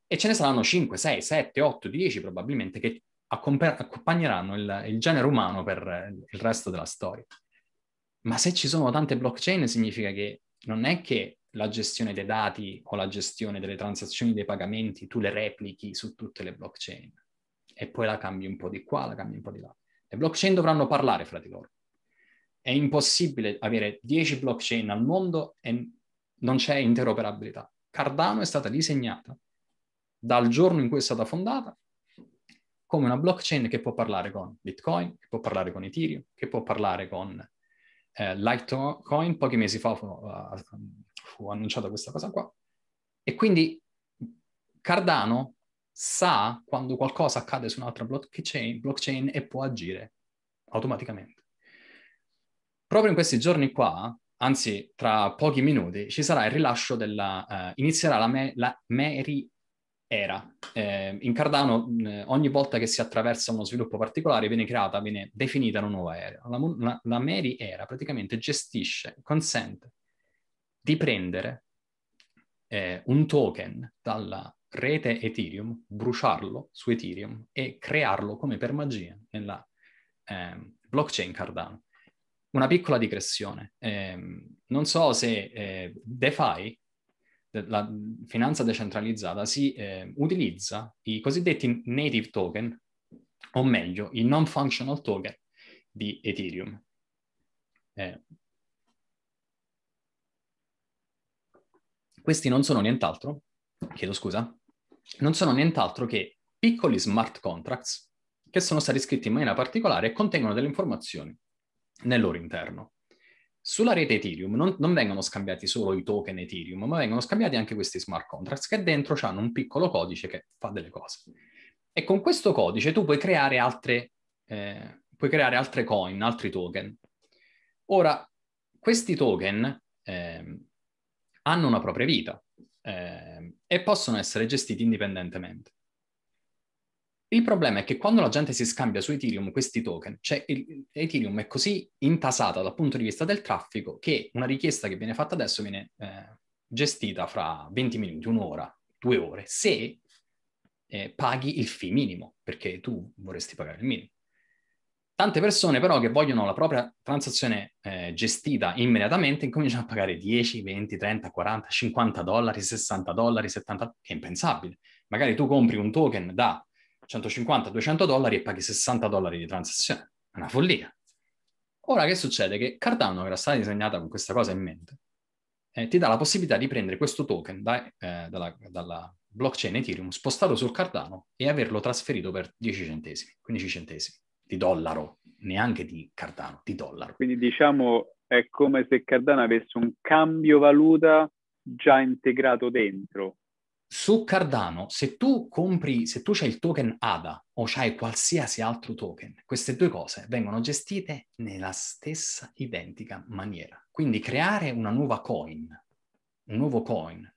e ce ne saranno 5, 6, 7, 8, 10 probabilmente che accompagneranno il, il genere umano per il resto della storia. Ma se ci sono tante blockchain significa che non è che la gestione dei dati o la gestione delle transazioni dei pagamenti tu le replichi su tutte le blockchain e poi la cambi un po' di qua, la cambi un po' di là. Le blockchain dovranno parlare fra di loro. È impossibile avere 10 blockchain al mondo e non c'è interoperabilità. Cardano è stata disegnata dal giorno in cui è stata fondata come una blockchain che può parlare con Bitcoin, che può parlare con Ethereum, che può parlare con eh, Litecoin. Pochi mesi fa fu, uh, fu annunciata questa cosa qua. E quindi Cardano sa quando qualcosa accade su un'altra blockchain, blockchain e può agire automaticamente. Proprio in questi giorni qua, anzi tra pochi minuti, ci sarà il rilascio della... Uh, inizierà la, me, la Mary era. Eh, in Cardano eh, ogni volta che si attraversa uno sviluppo particolare viene creata, viene definita una nuova era. La, la, la Mary era praticamente gestisce, consente di prendere eh, un token dalla rete Ethereum, bruciarlo su Ethereum e crearlo come per magia nella ehm, blockchain Cardano. Una piccola digressione. Ehm, non so se eh, DeFi la finanza decentralizzata si eh, utilizza i cosiddetti native token, o meglio, i non-functional token di Ethereum. Eh, questi non sono nient'altro, chiedo scusa, non sono nient'altro che piccoli smart contracts che sono stati scritti in maniera particolare e contengono delle informazioni nel loro interno. Sulla rete Ethereum non, non, vengono scambiati solo i token Ethereum, ma vengono scambiati anche questi smart contracts che dentro hanno un piccolo codice che fa delle cose. E con questo codice tu puoi creare altre, eh, puoi creare altre coin, altri token. Ora, questi token eh, hanno una propria vita eh, e possono essere gestiti indipendentemente. Il problema è che quando la gente si scambia su Ethereum questi token, cioè il, Ethereum è così intasata dal punto di vista del traffico che una richiesta che viene fatta adesso viene eh, gestita fra 20 minuti, un'ora, due ore, se eh, paghi il fee minimo, perché tu vorresti pagare il minimo. Tante persone però che vogliono la propria transazione eh, gestita immediatamente incominciano a pagare 10, 20, 30, 40, 50 dollari, 60 dollari, 70, che è impensabile. Magari tu compri un token da 150-200 dollari e paghi 60 dollari di transazione. È una follia. Ora che succede? Che Cardano, che era stata disegnata con questa cosa in mente, eh, ti dà la possibilità di prendere questo token da, eh, dalla, dalla, blockchain Ethereum, spostarlo sul Cardano e averlo trasferito per 10 centesimi, 15 centesimi di dollaro, neanche di Cardano, di dollaro. Quindi diciamo è come se Cardano avesse un cambio valuta già integrato dentro su Cardano, se tu compri, se tu c'hai il token ADA o c'hai qualsiasi altro token, queste due cose vengono gestite nella stessa identica maniera. Quindi creare una nuova coin, un nuovo coin,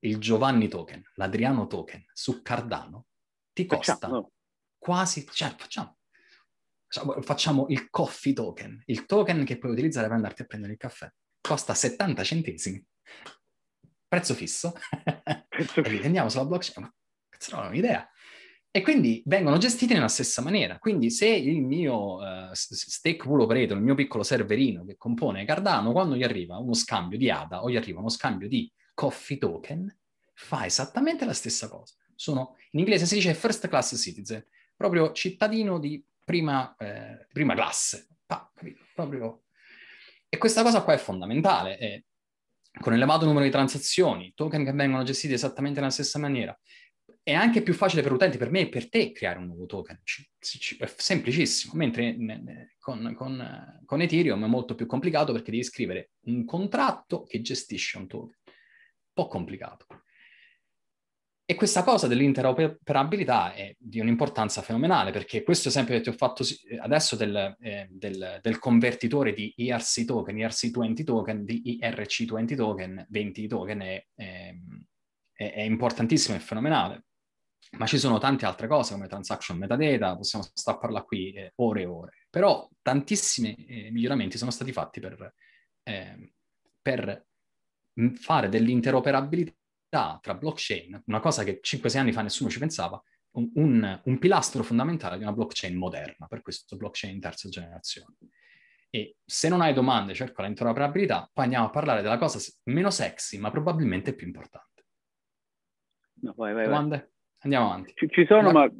il Giovanni token, l'Adriano token su Cardano, ti costa facciamo. quasi, cioè facciamo, facciamo il coffee token, il token che puoi utilizzare per andarti a prendere il caffè, costa 70 centesimi prezzo fisso, prezzo <laughs> e li vendiamo sulla blockchain. Ma cazzo, non ho un'idea. E quindi vengono gestiti nella stessa maniera. Quindi se il mio uh, stake pool operator, il mio piccolo serverino che compone Cardano, quando gli arriva uno scambio di ADA o gli arriva uno scambio di coffee token, fa esattamente la stessa cosa. Sono In inglese si dice first class citizen, proprio cittadino di prima, eh, prima classe. Ah, proprio... E questa cosa qua è fondamentale. È, con elevato numero di transazioni, token che vengono gestiti esattamente nella stessa maniera, è anche più facile per l'utente, per me e per te, creare un nuovo token. È semplicissimo, mentre con, con, con, Ethereum è molto più complicato perché devi scrivere un contratto che gestisce un token. Un po' complicato. E questa cosa dell'interoperabilità è di un'importanza fenomenale, perché questo esempio che ti ho fatto adesso del, eh, del, del convertitore di ERC token, ERC20 token, di ERC20 token, 20 token, è, è, è importantissimo e fenomenale. Ma ci sono tante altre cose come transaction metadata, possiamo stare a parlare qui eh, ore e ore. Però tantissimi eh, miglioramenti sono stati fatti per, eh, per fare dell'interoperabilità tra blockchain, una cosa che 5-6 anni fa nessuno ci pensava, un, un, un, pilastro fondamentale di una blockchain moderna, per questo blockchain terza generazione. E se non hai domande, cerco l'interoperabilità, poi andiamo a parlare della cosa meno sexy, ma probabilmente più importante. No, vai, vai, domande? Vai. Andiamo avanti. Ci, ci sono, ma... ma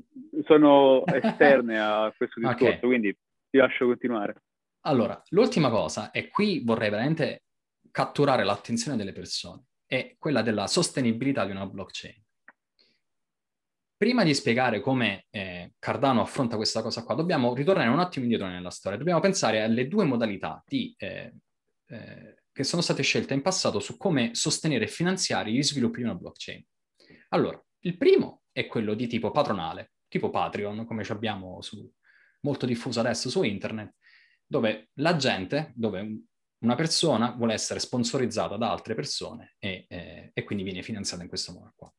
sono <laughs> esterne a questo discorso, okay. quindi ti lascio continuare. Allora, l'ultima cosa, e qui vorrei veramente catturare l'attenzione delle persone, è quella della sostenibilità di una blockchain. Prima di spiegare come eh, Cardano affronta questa cosa qua, dobbiamo ritornare un attimo indietro nella storia. Dobbiamo pensare alle due modalità di, eh, eh, che sono state scelte in passato su come sostenere e finanziare gli sviluppi di una blockchain. Allora, il primo è quello di tipo patronale, tipo Patreon, come abbiamo su, molto diffuso adesso su internet, dove la gente, dove una persona vuole essere sponsorizzata da altre persone e, eh, e quindi viene finanziata in questo modo qua.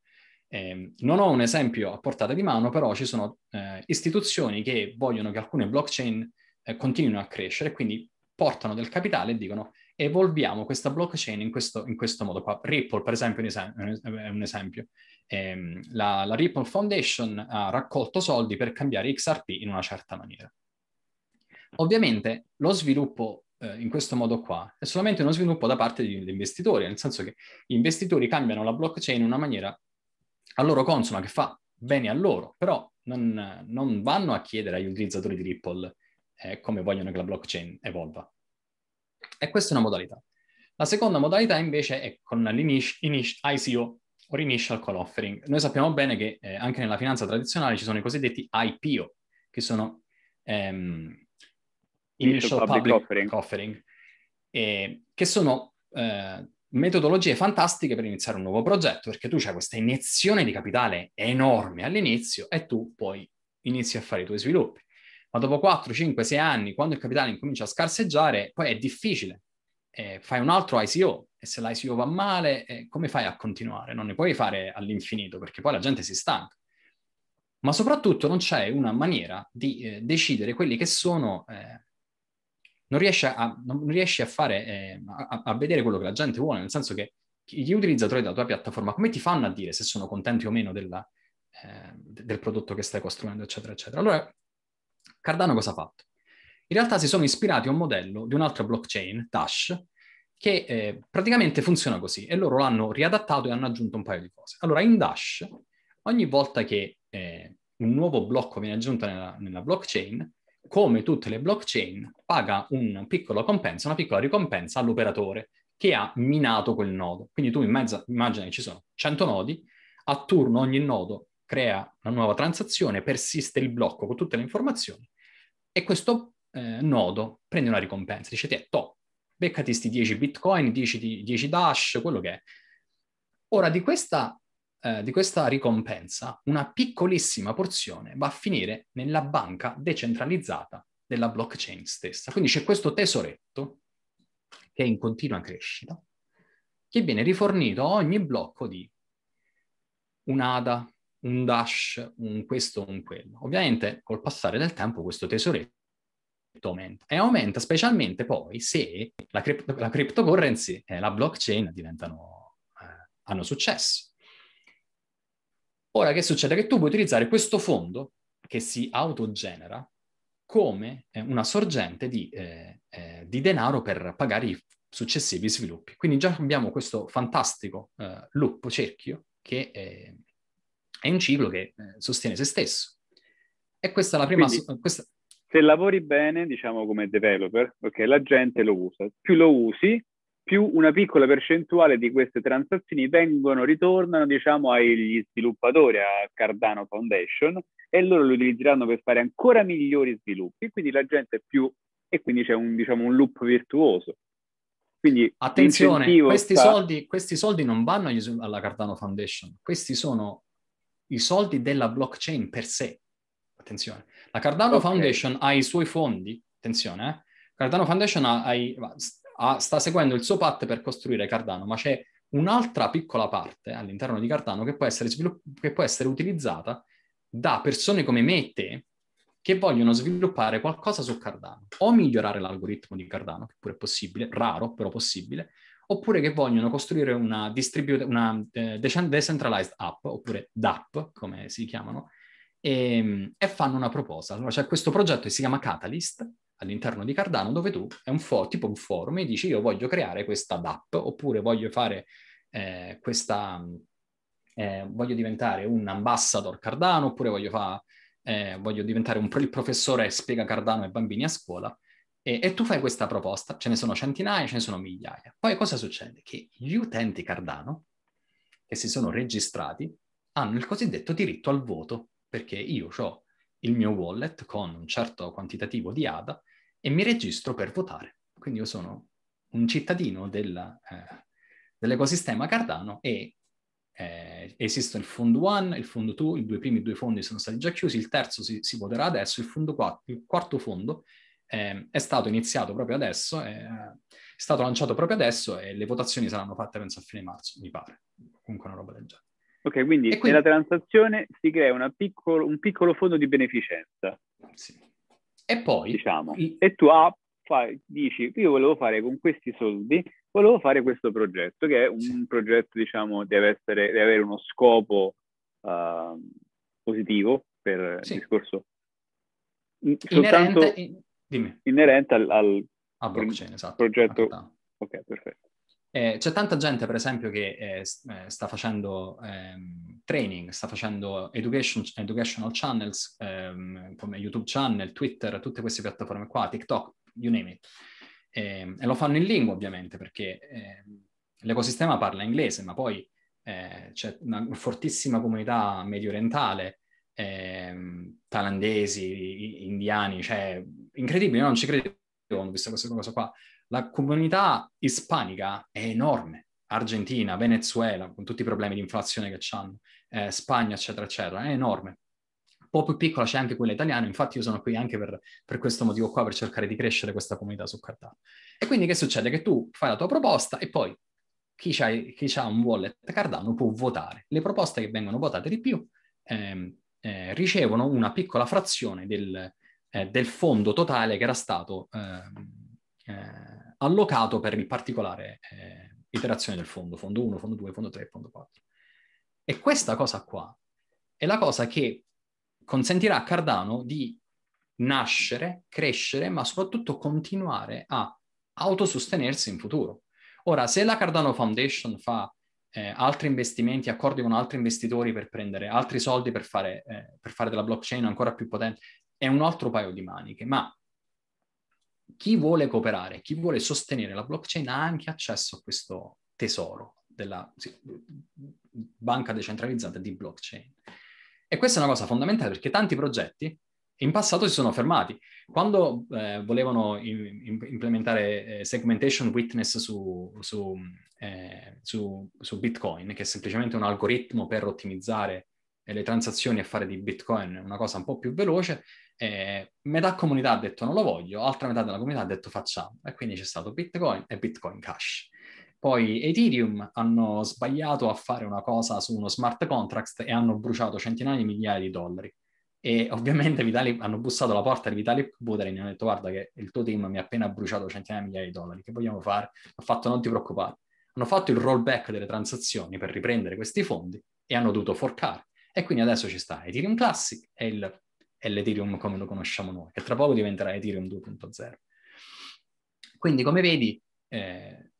Eh, non ho un esempio a portata di mano, però ci sono eh, istituzioni che vogliono che alcune blockchain eh, continuino a crescere quindi portano del capitale e dicono evolviamo questa blockchain in questo, in questo modo qua. Ripple, per esempio, è un esempio. Eh, la, la Ripple Foundation ha raccolto soldi per cambiare XRP in una certa maniera. Ovviamente lo sviluppo eh, in questo modo qua è solamente uno sviluppo da parte degli investitori, nel senso che gli investitori cambiano la blockchain in una maniera a loro consona che fa bene a loro, però non, non vanno a chiedere agli utilizzatori di Ripple eh, come vogliono che la blockchain evolva. E questa è una modalità. La seconda modalità invece è con l'ICO o Initial Call Offering. Noi sappiamo bene che eh, anche nella finanza tradizionale ci sono i cosiddetti IPO, che sono ehm, Initial Public, Public Offering, offering eh, che sono eh, metodologie fantastiche per iniziare un nuovo progetto, perché tu hai questa iniezione di capitale enorme all'inizio e tu poi inizi a fare i tuoi sviluppi. Ma dopo 4, 5, 6 anni, quando il capitale incomincia a scarseggiare, poi è difficile. Eh, fai un altro ICO e se l'ICO va male, eh, come fai a continuare? Non ne puoi fare all'infinito perché poi la gente si stanca. Ma soprattutto non c'è una maniera di eh, decidere quelli che sono eh, non riesce a, non riesci a fare, eh, a, a, vedere quello che la gente vuole, nel senso che gli utilizzatori della tua piattaforma, come ti fanno a dire se sono contenti o meno della, eh, del prodotto che stai costruendo, eccetera, eccetera. Allora, Cardano cosa ha fatto? In realtà si sono ispirati a un modello di un'altra blockchain, Dash, che eh, praticamente funziona così e loro l'hanno riadattato e hanno aggiunto un paio di cose. Allora, in Dash, ogni volta che eh, un nuovo blocco viene aggiunto nella, nella blockchain, come tutte le blockchain, paga un piccolo compenso, una piccola ricompensa all'operatore che ha minato quel nodo. Quindi tu in immagina che ci sono 100 nodi, a turno ogni nodo crea una nuova transazione, persiste il blocco con tutte le informazioni e questo eh, nodo prende una ricompensa, dice è top, beccati sti 10 bitcoin, 10, 10 dash, quello che è. Ora di questa eh, di questa ricompensa, una piccolissima porzione va a finire nella banca decentralizzata della blockchain stessa. Quindi c'è questo tesoretto che è in continua crescita, che viene rifornito a ogni blocco di un ADA, un Dash, un questo, un quello. Ovviamente col passare del tempo questo tesoretto aumenta e aumenta specialmente poi se la, crypt- la cryptocurrency e la blockchain diventano, eh, hanno successo. Ora che succede? Che tu puoi utilizzare questo fondo che si autogenera come eh, una sorgente di, eh, eh, di, denaro per pagare i successivi sviluppi. Quindi già abbiamo questo fantastico eh, loop, cerchio, che, è un ciclo che eh, sostiene se stesso. E questa è la prima... Quindi, questa... Se lavori bene, diciamo come developer, ok, la gente lo usa. Più lo usi, più una piccola percentuale di queste transazioni vengono, ritornano, diciamo, agli sviluppatori, a Cardano Foundation, e loro lo utilizzeranno per fare ancora migliori sviluppi, quindi la gente è più... e quindi c'è un, diciamo, un loop virtuoso. Quindi attenzione, questi, sta... soldi, questi soldi non vanno alla Cardano Foundation, questi sono i soldi della blockchain per sé. Attenzione, la Cardano okay. Foundation ha i suoi fondi, attenzione, eh? Cardano Foundation ha, ha, sta seguendo il suo path per costruire Cardano, ma c'è un'altra piccola parte all'interno di Cardano che può essere, svilupp- che può essere utilizzata da persone come me e te che vogliono sviluppare qualcosa su Cardano o migliorare l'algoritmo di Cardano, che pure è possibile, raro però possibile, oppure che vogliono costruire una, distribu- una eh, decentralized app, oppure DApp, come si chiamano, e, ehm, e, fanno una proposta. Allora c'è questo progetto che si chiama Catalyst all'interno di Cardano, dove tu è un fo- tipo un forum e dici io voglio creare questa DApp, oppure voglio fare eh, questa... Eh, voglio diventare un ambassador Cardano, oppure voglio, fa, eh, voglio diventare un, il professore che spiega Cardano ai bambini a scuola. E, e, tu fai questa proposta, ce ne sono centinaia, ce ne sono migliaia. Poi cosa succede? Che gli utenti Cardano che si sono registrati hanno il cosiddetto diritto al voto, perché io ho il mio wallet con un certo quantitativo di ADA e mi registro per votare. Quindi io sono un cittadino del, eh, dell'ecosistema Cardano e eh, esiste il fondo 1, il fondo 2, i due primi due fondi sono stati già chiusi, il terzo si, si voterà adesso, il, fondo 4, il quarto fondo eh, è stato iniziato proprio adesso, è, è stato lanciato proprio adesso e le votazioni saranno fatte penso a fine marzo, mi pare, comunque una roba del genere. Ok, quindi, quindi... nella transazione si crea piccolo, un piccolo fondo di beneficenza. Sì. E poi... Diciamo. E tu ah, fai, dici, io volevo fare con questi soldi, volevo fare questo progetto, che è un sì. progetto, diciamo, deve, essere, deve avere uno scopo uh, positivo per sì. il discorso... Soltanto... Inerente, Dimmi. inerente al, al a blockchain, esatto. progetto. Ok, perfetto. Eh, c'è tanta gente, per esempio, che eh, eh, sta facendo ehm, training, sta facendo education, educational channels ehm, come YouTube channel, Twitter, tutte queste piattaforme qua, TikTok, you name it. Eh, e lo fanno in lingua, ovviamente, perché ehm, l'ecosistema parla inglese, ma poi eh, c'è una fortissima comunità medio orientale eh, thailandesi, indiani, cioè incredibile, non ci credevo ho visto questa cosa qua. La comunità ispanica è enorme, Argentina, Venezuela, con tutti i problemi di inflazione che hanno, eh, Spagna, eccetera, eccetera, è enorme. Un po' più piccola c'è anche quella italiana, infatti io sono qui anche per, per questo motivo qua, per cercare di crescere questa comunità su Cardano. E quindi che succede? Che tu fai la tua proposta e poi chi ha un wallet Cardano può votare. Le proposte che vengono votate di più ehm, eh, ricevono una piccola frazione del, eh, del, fondo totale che era stato ehm, eh, allocato per il particolare eh, iterazione del fondo, fondo 1, fondo 2, fondo 3, fondo 4. E questa cosa qua è la cosa che consentirà a Cardano di nascere, crescere, ma soprattutto continuare a autosostenersi in futuro. Ora, se la Cardano Foundation fa eh, altri investimenti, accordi con altri investitori per prendere altri soldi per fare, eh, per fare della blockchain ancora più potente, è un altro paio di maniche, ma chi vuole cooperare, chi vuole sostenere la blockchain ha anche accesso a questo tesoro della sì, banca decentralizzata di blockchain. E questa è una cosa fondamentale perché tanti progetti in passato si sono fermati. Quando eh, volevano in, in, implementare eh, segmentation witness su, su, eh, su, su, Bitcoin, che è semplicemente un algoritmo per ottimizzare eh, le transazioni e fare di Bitcoin una cosa un po' più veloce, eh, metà comunità ha detto non lo voglio, altra metà della comunità ha detto facciamo. E quindi c'è stato Bitcoin e Bitcoin Cash. Poi Ethereum hanno sbagliato a fare una cosa su uno smart contract e hanno bruciato centinaia di migliaia di dollari e ovviamente Vitali, hanno bussato alla porta di Vitalik Buterin e hanno detto guarda che il tuo team mi ha appena bruciato centinaia di migliaia di dollari, che vogliamo fare? Ha fatto non ti preoccupare. Hanno fatto il rollback delle transazioni per riprendere questi fondi e hanno dovuto forcare. E quindi adesso ci sta Ethereum Classic e, il, e l'Ethereum come lo conosciamo noi, che tra poco diventerà Ethereum 2.0. Quindi come vedi, eh,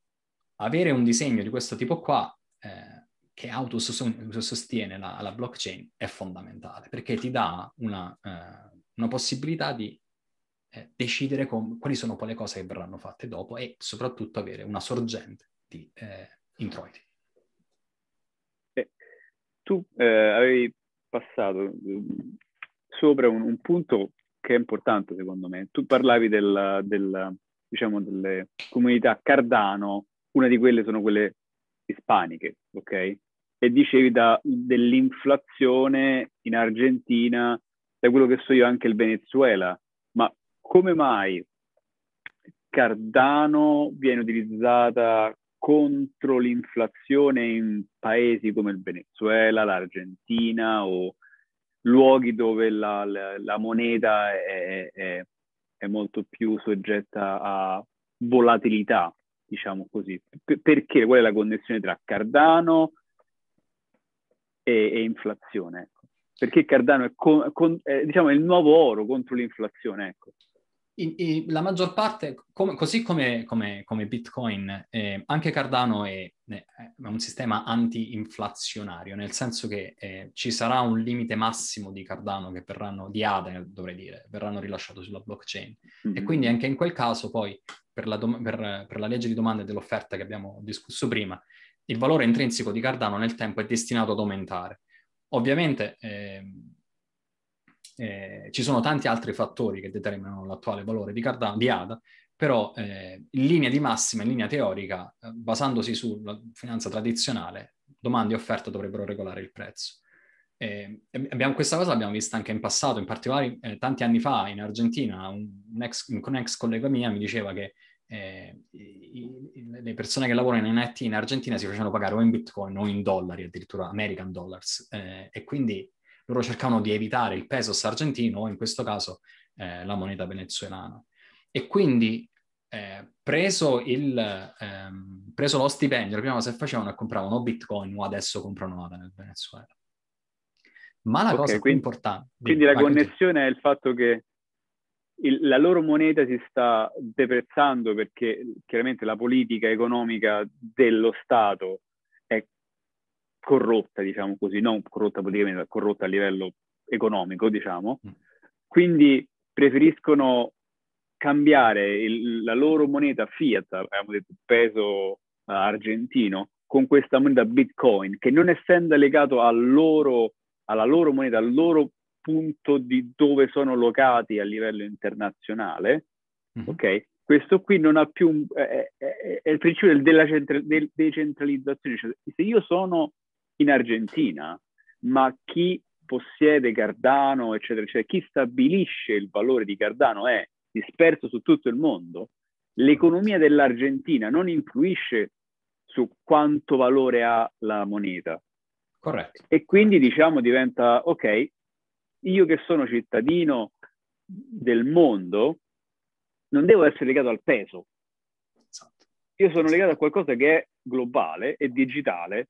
avere un disegno di questo tipo qua eh, che autosostiene la, la blockchain è fondamentale perché ti dà una, eh, una possibilità di eh, decidere com- quali sono poi le cose che verranno fatte dopo e soprattutto avere una sorgente di eh, introiti. Tu eh, avevi passato sopra un, un, punto che è importante secondo me. Tu parlavi del, del, diciamo, delle comunità Cardano, una di quelle sono quelle ispaniche, ok? E dicevi da, dell'inflazione in Argentina, da quello che so io anche il Venezuela, ma come mai Cardano viene utilizzata contro l'inflazione in paesi come il Venezuela, l'Argentina o luoghi dove la, la, la moneta è, è, è, molto più soggetta a volatilità, diciamo così. P- perché? Qual è la connessione tra Cardano e, e inflazione? Perché Cardano è, con, con, è, diciamo, il nuovo oro contro l'inflazione? Ecco in, in, la maggior parte, com, così come, come, come Bitcoin, eh, anche Cardano è, è, un sistema anti-inflazionario, nel senso che eh, ci sarà un limite massimo di Cardano che verranno, di ADA dovrei dire, verranno rilasciati sulla blockchain. Mm-hmm. E quindi anche in quel caso poi, per la, dom- per, per la legge di domanda e dell'offerta che abbiamo discusso prima, il valore intrinseco di Cardano nel tempo è destinato ad aumentare. Ovviamente... Eh, eh, ci sono tanti altri fattori che determinano l'attuale valore di, Cardano, di ADA, però eh, in linea di massima, in linea teorica, eh, basandosi sulla finanza tradizionale, domande e offerta dovrebbero regolare il prezzo. Eh, abbiamo, questa cosa l'abbiamo vista anche in passato, in particolare eh, tanti anni fa in Argentina, un, un, ex, un ex collega mia mi diceva che eh, i, i, le persone che lavorano in NFT in Argentina si facevano pagare o in bitcoin o in dollari, addirittura American dollars, e quindi loro cercavano di evitare il pesos argentino o in questo caso eh, la moneta venezuelana. E quindi eh, preso, il, ehm, preso, lo stipendio, la prima cosa che facevano è compravano bitcoin o adesso comprano ADA nel Venezuela. Ma la okay, cosa quindi, più importante... Quindi la connessione è il fatto che il, la loro moneta si sta deprezzando perché chiaramente la politica economica dello Stato corrotta, diciamo così, non corrotta politicamente, ma corrotta a livello economico, diciamo. Mm. Quindi preferiscono cambiare il, la loro moneta fiat, abbiamo detto peso uh, argentino, con questa moneta Bitcoin, che non essendo legato al loro, alla loro moneta, al loro punto di dove sono locati a livello internazionale, mm-hmm. ok? Questo qui non ha più, un, è, è, è, il principio della centra, del, decentralizzazione, cioè se io sono in Argentina, ma chi possiede Cardano, eccetera, eccetera, chi stabilisce il valore di Cardano è disperso su tutto il mondo, l'economia dell'Argentina non influisce su quanto valore ha la moneta. Corretto. E quindi diciamo diventa, ok, io che sono cittadino del mondo, non devo essere legato al peso. Esatto. Io sono legato a qualcosa che è globale e digitale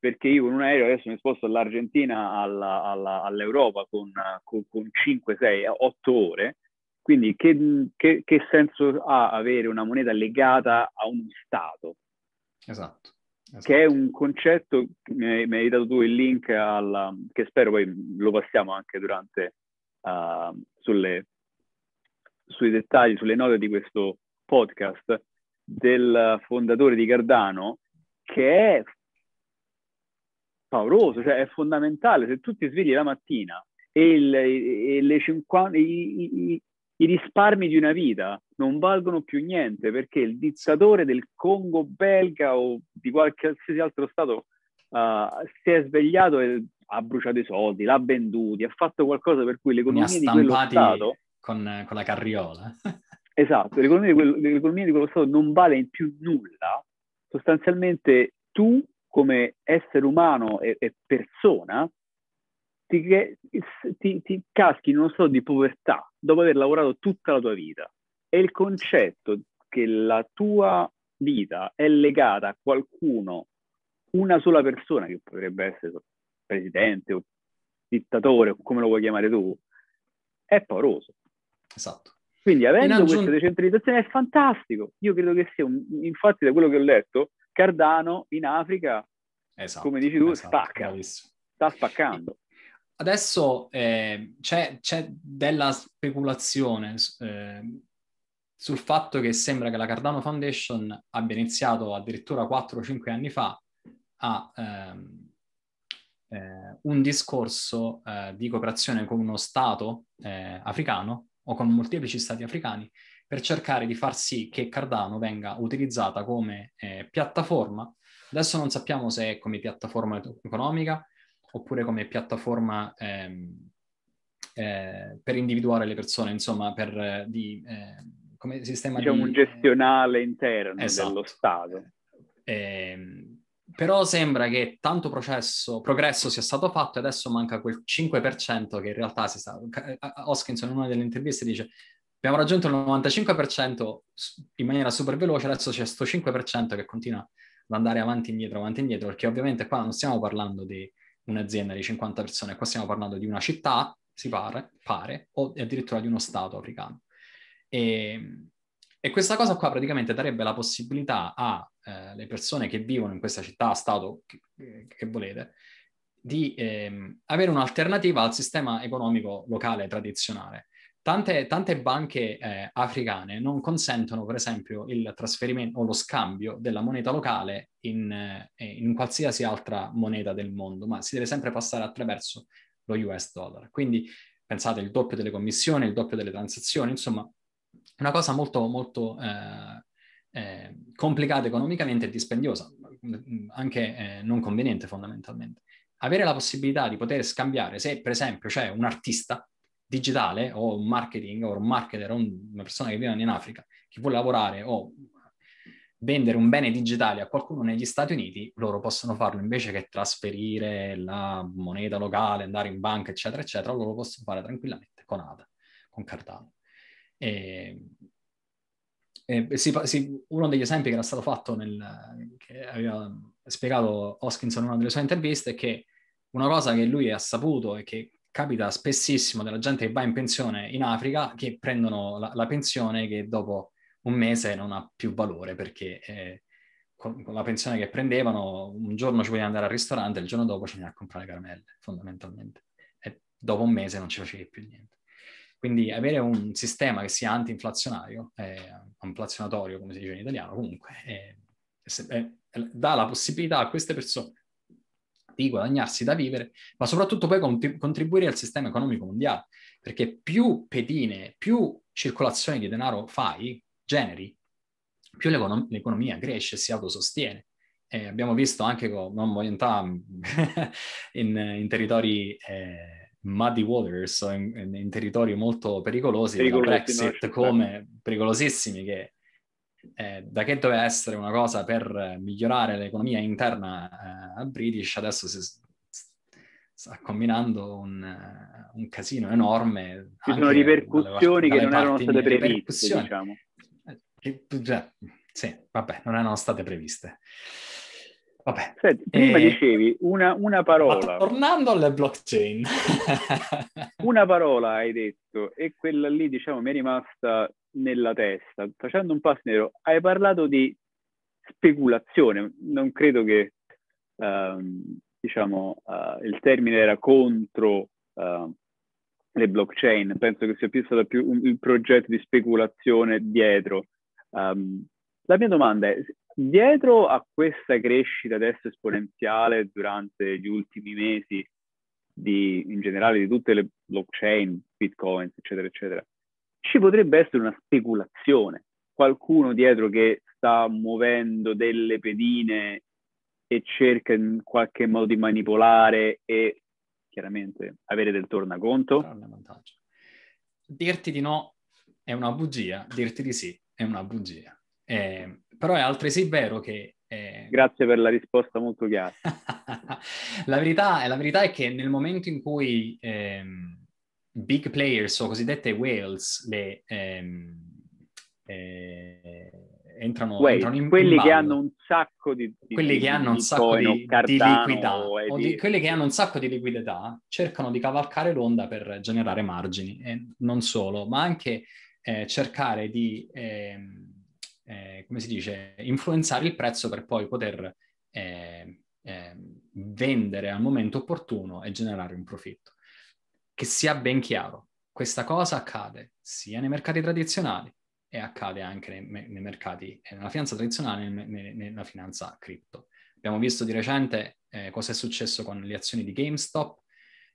perché io con un aereo adesso mi sposto dall'Argentina alla, alla, all'Europa con, con, con, 5, 6, 8 ore, quindi che, che, che, senso ha avere una moneta legata a uno Stato? Esatto. esatto. Che è un concetto, mi hai, mi hai dato tu il link, alla, che spero poi lo passiamo anche durante, uh, sulle, sui dettagli, sulle note di questo podcast, del fondatore di Cardano, che è pauroso, cioè è fondamentale. Se tu ti svegli la mattina e, il, e le 50, i, i, i, risparmi di una vita non valgono più niente perché il dittatore del Congo belga o di qualsiasi altro stato uh, si è svegliato e ha bruciato i soldi, l'ha venduti, ha fatto qualcosa per cui l'economia di quello stato... Con, con la carriola. esatto, l'economia di, quello, l'economia di quello stato non vale più nulla. Sostanzialmente tu come essere umano e, e persona, ti, ti, ti, caschi in uno stato di povertà dopo aver lavorato tutta la tua vita. E il concetto che la tua vita è legata a qualcuno, una sola persona, che potrebbe essere presidente o dittatore, o come lo vuoi chiamare tu, è pauroso. Esatto. Quindi avendo aggiun- questa decentralizzazione è fantastico. Io credo che sia un, infatti da quello che ho letto, Cardano in Africa esatto, come dici tu, esatto, spacca, bravissimo. sta spaccando. Adesso eh, c'è, c'è, della speculazione eh, sul fatto che sembra che la Cardano Foundation abbia iniziato addirittura 4-5 anni fa a ehm, eh, un discorso eh, di cooperazione con uno Stato eh, africano o con molteplici Stati africani per cercare di far sì che Cardano venga utilizzata come eh, piattaforma. Adesso non sappiamo se è come piattaforma economica oppure come piattaforma ehm, eh, per individuare le persone, insomma, per di, eh, come sistema diciamo di... un gestionale interno esatto. dello Stato. Eh, però sembra che tanto processo, progresso sia stato fatto e adesso manca quel 5% che in realtà si sta... Hoskinson in una delle interviste dice abbiamo raggiunto il 95% in maniera super veloce, adesso c'è questo 5% che continua ad andare avanti e indietro, avanti e indietro, perché ovviamente qua non stiamo parlando di un'azienda di 50 persone, qua stiamo parlando di una città, si pare, pare o addirittura di uno Stato africano. E, e questa cosa qua praticamente darebbe la possibilità alle eh, persone che vivono in questa città, Stato che, che volete, di ehm, avere un'alternativa al sistema economico locale tradizionale. Tante, tante banche eh, africane non consentono, per esempio, il trasferimento o lo scambio della moneta locale in, eh, in, qualsiasi altra moneta del mondo, ma si deve sempre passare attraverso lo US dollar. Quindi pensate il doppio delle commissioni, il doppio delle transazioni, insomma, una cosa molto, molto eh, eh, complicata economicamente e dispendiosa, anche eh, non conveniente fondamentalmente. Avere la possibilità di poter scambiare, se per esempio c'è un artista digitale o un marketing o un marketer o una persona che vive in Africa che vuole lavorare o vendere un bene digitale a qualcuno negli Stati Uniti, loro possono farlo invece che trasferire la moneta locale, andare in banca, eccetera, eccetera, loro possono fare tranquillamente con ADA, con Cardano. E, e si, si, uno degli esempi che era stato fatto nel, che aveva spiegato Hoskinson in una delle sue interviste è che una cosa che lui ha saputo e che capita spessissimo della gente che va in pensione in Africa che prendono la, la pensione che dopo un mese non ha più valore perché eh, con, con, la pensione che prendevano un giorno ci volevano andare al ristorante, il giorno dopo ci veniva a comprare caramelle fondamentalmente e dopo un mese non ci facevi più niente. Quindi avere un sistema che sia anti-inflazionario, eh, inflazionatorio come si dice in italiano, comunque è, è, è, dà la possibilità a queste persone di guadagnarsi da vivere, ma soprattutto poi cont- contribuire al sistema economico mondiale, perché più pedine, più circolazione di denaro fai, generi, più l'econom- l'economia cresce e si autosostiene. Eh, abbiamo visto anche con, non voglio entrare <laughs> in, in territori eh, muddy waters, in, in, territori molto pericolosi, pericolosi Brexit no, come pericolosissimi che eh, da che doveva essere una cosa per migliorare l'economia interna eh, al British, adesso si sta combinando un, un casino enorme. Ci sono ripercussioni dalle, che non erano state previste, diciamo. Eh, già, sì, vabbè, non erano state previste. Vabbè. Senti, prima eh, dicevi una, una parola. Tornando alle blockchain. <laughs> una parola hai detto e quella lì, diciamo, mi è rimasta nella testa, facendo un passo nero, hai parlato di speculazione, non credo che um, diciamo, uh, il termine era contro uh, le blockchain, penso che sia più stato più un, il progetto di speculazione dietro. Um, la mia domanda è, dietro a questa crescita adesso esponenziale durante gli ultimi mesi di, in generale di tutte le blockchain, bitcoin, eccetera, eccetera, ci potrebbe essere una speculazione, qualcuno dietro che sta muovendo delle pedine e cerca in qualche modo di manipolare e chiaramente avere del tornaconto. Dirti di no è una bugia, dirti di sì è una bugia. Eh, però è altresì vero che... Eh... Grazie per la risposta molto chiara. <laughs> la, verità, la, verità, è che nel momento in cui ehm, big players o cosiddette whales le, ehm, eh, entrano, Wait, entrano in quelli in che hanno un sacco di, di quelli che hanno un sacco di, di liquidità o di, quelli che hanno un sacco di liquidità cercano di cavalcare l'onda per generare margini e non solo ma anche eh, cercare di eh, eh, come si dice influenzare il prezzo per poi poter eh, eh, vendere al momento opportuno e generare un profitto. Che sia ben chiaro, questa cosa accade sia nei mercati tradizionali e accade anche nei, nei mercati, nella finanza tradizionale e nella finanza cripto. Abbiamo visto di recente eh, cosa è successo con le azioni di GameStop.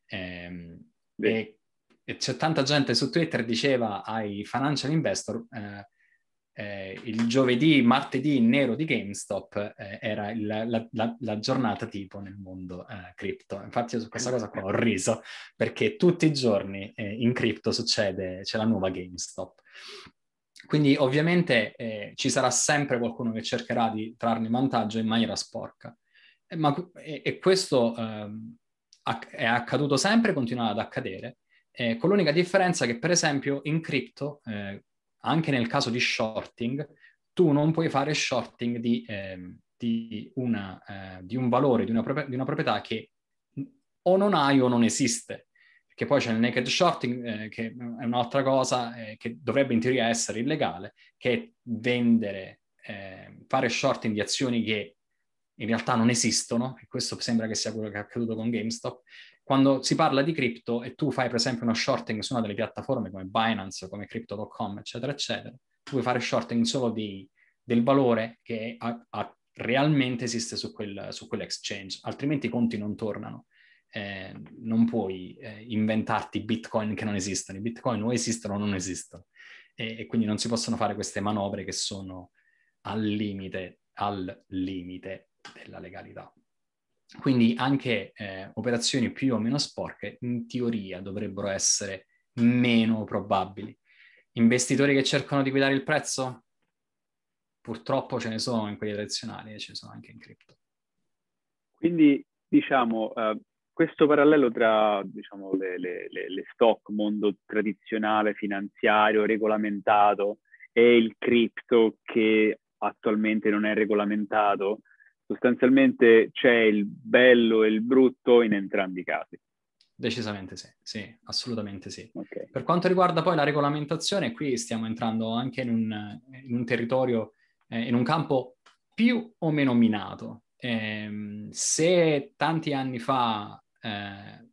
Ehm, e, e, c'è tanta gente su Twitter diceva ai financial investor eh, eh, il giovedì, martedì nero di GameStop eh, era il, la, la, la, giornata tipo nel mondo eh, cripto. Infatti io su questa cosa qua ho riso, perché tutti i giorni eh, in cripto succede, c'è la nuova GameStop. Quindi ovviamente eh, ci sarà sempre qualcuno che cercherà di trarne vantaggio in maniera sporca. Eh, ma, e, e, questo ehm, è accaduto sempre e continuerà ad accadere, con l'unica differenza che per esempio in cripto anche nel caso di shorting, tu non puoi fare shorting di, eh, di, una, eh, di un valore, di una, di una, proprietà che o non hai o non esiste. Perché poi c'è il naked shorting, eh, che è un'altra cosa eh, che dovrebbe in teoria essere illegale, che è vendere, ehm, fare shorting di azioni che in realtà non esistono, e questo sembra che sia quello che è accaduto con GameStop, quando si parla di cripto e tu fai per esempio uno shorting su una delle piattaforme come Binance, come Crypto.com, eccetera, eccetera, tu puoi fare shorting solo di, del valore che a, a realmente esiste su, quel, su quell'exchange, altrimenti i conti non tornano. Eh, non puoi eh, inventarti bitcoin che non esistono, i bitcoin o esistono o non esistono e, e quindi non si possono fare queste manovre che sono al limite, al limite della legalità. Quindi anche eh, operazioni più o meno sporche in teoria dovrebbero essere meno probabili. Investitori che cercano di guidare il prezzo? Purtroppo ce ne sono in quelli tradizionali e ce ne sono anche in cripto. Quindi diciamo, uh, questo parallelo tra diciamo, le, le, le stock, mondo tradizionale, finanziario, regolamentato, e il cripto che attualmente non è regolamentato, sostanzialmente c'è il bello e il brutto in entrambi i casi. Decisamente sì, sì, assolutamente sì. Okay. Per quanto riguarda poi la regolamentazione, qui stiamo entrando anche in un, in un territorio, eh, in un campo più o meno minato. Eh, se tanti anni fa, eh,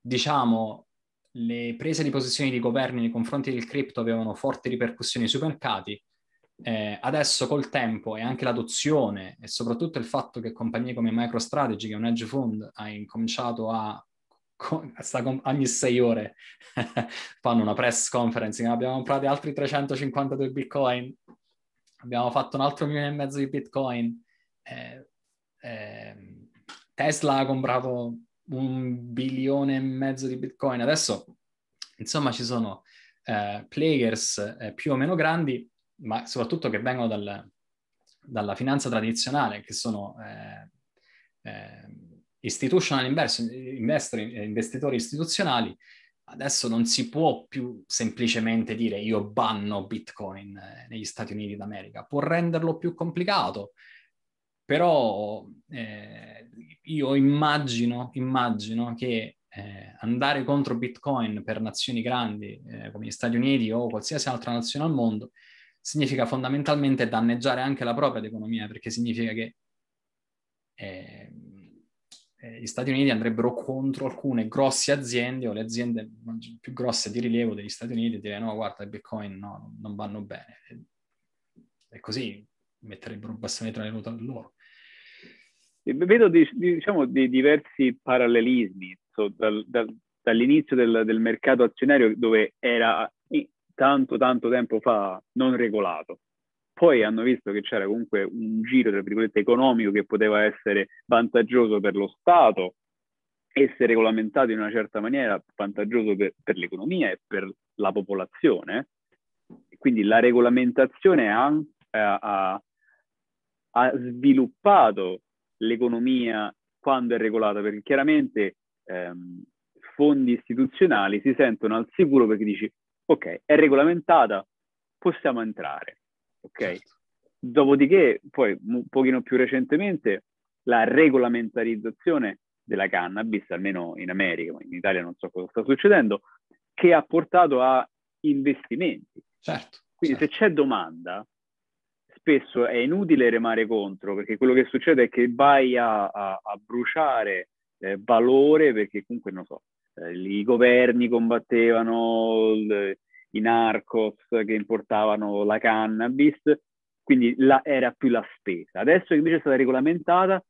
diciamo, le prese di posizione di governi nei confronti del cripto avevano forti ripercussioni sui mercati, eh, adesso col tempo e anche l'adozione e soprattutto il fatto che compagnie come MicroStrategy, che è un hedge fund, ha incominciato a ogni sei ore <laughs> fanno una press conference, abbiamo comprato altri 352 bitcoin, abbiamo fatto un altro milione e mezzo di bitcoin, eh, eh, Tesla ha comprato un bilione e mezzo di bitcoin, adesso insomma ci sono eh, players eh, più o meno grandi ma soprattutto che vengono dal, dalla finanza tradizionale, che sono eh, eh, institutional investor, investitori istituzionali, adesso non si può più semplicemente dire io banno Bitcoin eh, negli Stati Uniti d'America, può renderlo più complicato, però eh, io immagino, immagino che eh, andare contro Bitcoin per nazioni grandi eh, come gli Stati Uniti o qualsiasi altra nazione al mondo significa fondamentalmente danneggiare anche la propria economia, perché significa che eh, eh, gli Stati Uniti andrebbero contro alcune grosse aziende o le aziende più grosse di rilievo degli Stati Uniti e dire no, guarda, i bitcoin no, non vanno bene. E così metterebbero un bastone tra le ruote a loro. Vedo diciamo, di diversi parallelismi so, dal, dal, dall'inizio del, del mercato azionario dove era tanto tanto tempo fa non regolato. Poi hanno visto che c'era comunque un giro, tra virgolette, economico che poteva essere vantaggioso per lo Stato, essere regolamentato in una certa maniera vantaggioso per, per l'economia e per la popolazione. Quindi la regolamentazione ha, ha, ha sviluppato l'economia quando è regolata, perché chiaramente ehm, fondi istituzionali si sentono al sicuro perché dici ok, è regolamentata, possiamo entrare, ok? Certo. Dopodiché, poi un pochino più recentemente, la regolamentarizzazione della cannabis, almeno in America, in Italia non so cosa sta succedendo, che ha portato a investimenti. Certo. Quindi certo. se c'è domanda, spesso è inutile remare contro, perché quello che succede è che vai a, a, a bruciare eh, valore, perché comunque, non so, i governi combattevano il, i narcos che importavano la cannabis, quindi la, era più la spesa. Adesso che invece è stata regolamentata,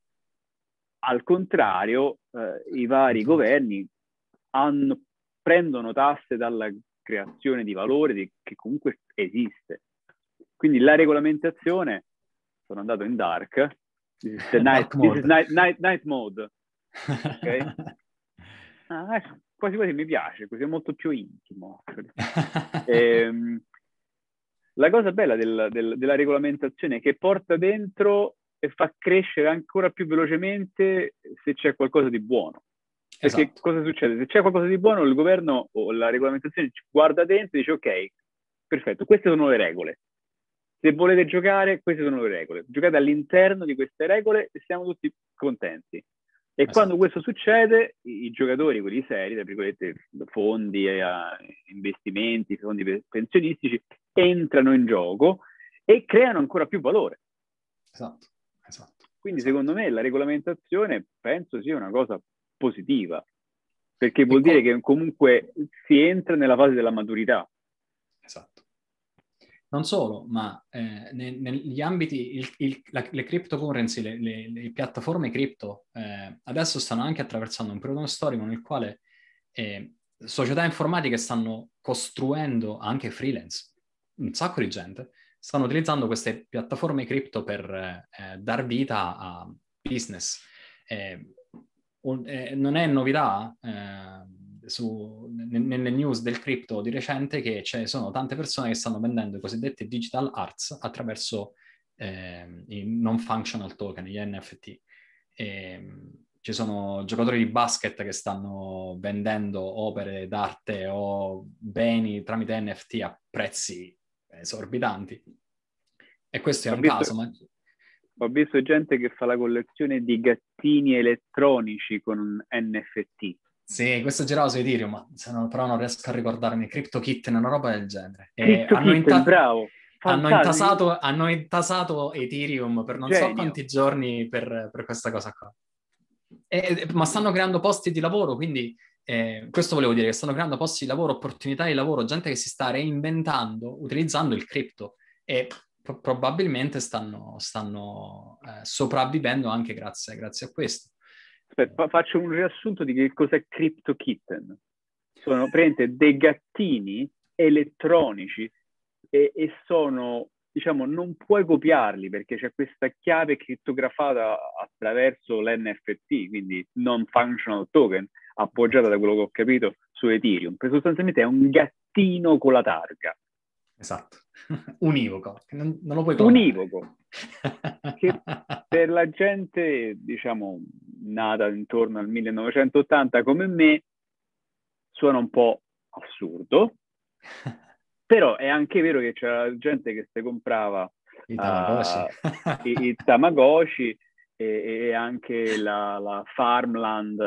al contrario, eh, i vari governi hanno, prendono tasse dalla creazione di valore di, che comunque esiste. Quindi la regolamentazione, sono andato in dark, <laughs> night, night, night, night, mode. <laughs> Okay? Ah, ecco, quasi quasi mi piace, così è molto più intimo. <laughs> ehm, la cosa bella del, del, della regolamentazione è che porta dentro e fa crescere ancora più velocemente se c'è qualcosa di buono. Perché esatto. cosa succede? Se c'è qualcosa di buono, il governo o la regolamentazione guarda dentro e dice ok, perfetto, queste sono le regole. Se volete giocare, queste sono le regole. Giocate all'interno di queste regole e siamo tutti contenti. E esatto. quando questo succede, i, i, giocatori, quelli seri, tra virgolette, fondi, eh, investimenti, fondi pensionistici, entrano in gioco e creano ancora più valore. Esatto, esatto. Quindi esatto. secondo me la regolamentazione penso sia una cosa positiva, perché vuol e dire com- che comunque si entra nella fase della maturità. Non solo, ma eh, ne, negli ambiti, il, il, la, le cryptocurrency, le, le, le piattaforme cripto, eh, adesso stanno anche attraversando un periodo storico nel quale eh, società informatiche stanno costruendo anche freelance, un sacco di gente, stanno utilizzando queste piattaforme cripto per eh, dar vita a business. Eh, un, eh, non è novità su, nelle news del cripto di recente che ci sono tante persone che stanno vendendo i cosiddetti digital arts attraverso eh, i non functional token, gli NFT. E, ci sono giocatori di basket che stanno vendendo opere d'arte o beni tramite NFT a prezzi esorbitanti. E questo è ho un visto, caso. Ma... Ho visto gente che fa la collezione di gattini elettronici con NFT. Sì, questo girava su Ethereum, ma non, però non riesco a ricordarmi. CryptoKitten, una roba del genere. hanno, inta- bravo. Hanno intasato, hanno intasato, Ethereum per non Genio. so quanti giorni per, per questa cosa qua. E, ma stanno creando posti di lavoro, quindi eh, questo volevo dire, che stanno creando posti di lavoro, opportunità di lavoro, gente che si sta reinventando utilizzando il cripto e pro- probabilmente stanno, stanno eh, sopravvivendo anche grazie, grazie a questo. Aspetta, faccio un riassunto di che cos'è CryptoKitten. Sono praticamente dei gattini elettronici e, e, sono, diciamo, non puoi copiarli perché c'è questa chiave crittografata attraverso l'NFT, quindi non functional token, appoggiata da quello che ho capito su Ethereum, che sostanzialmente è un gattino con la targa. Esatto, <laughs> univoco, non, non lo puoi clonare. Univoco, <laughs> che per la gente, diciamo, nata intorno al 1980 come me, suona un po' assurdo, <laughs> però è anche vero che c'era gente che si comprava i Tamagotchi, uh, i, i tamagotchi e, e, anche la, la Farmland,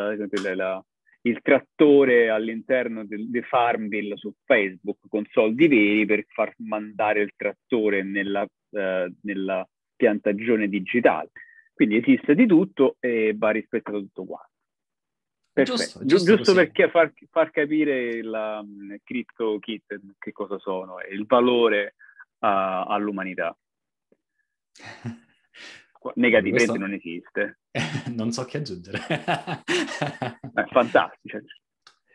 la, il trattore all'interno di del Farmville su Facebook con soldi veri per far mandare il trattore nella, uh, nella piantagione digitale. Quindi esiste di tutto e va rispettato tutto quanto. Perfetto. Giusto, giusto, giusto perché far, far, capire la um, crypto kit che cosa sono e il valore uh, all'umanità. <laughs> Negativamente questo... non esiste. <laughs> non so che aggiungere. È fantastico.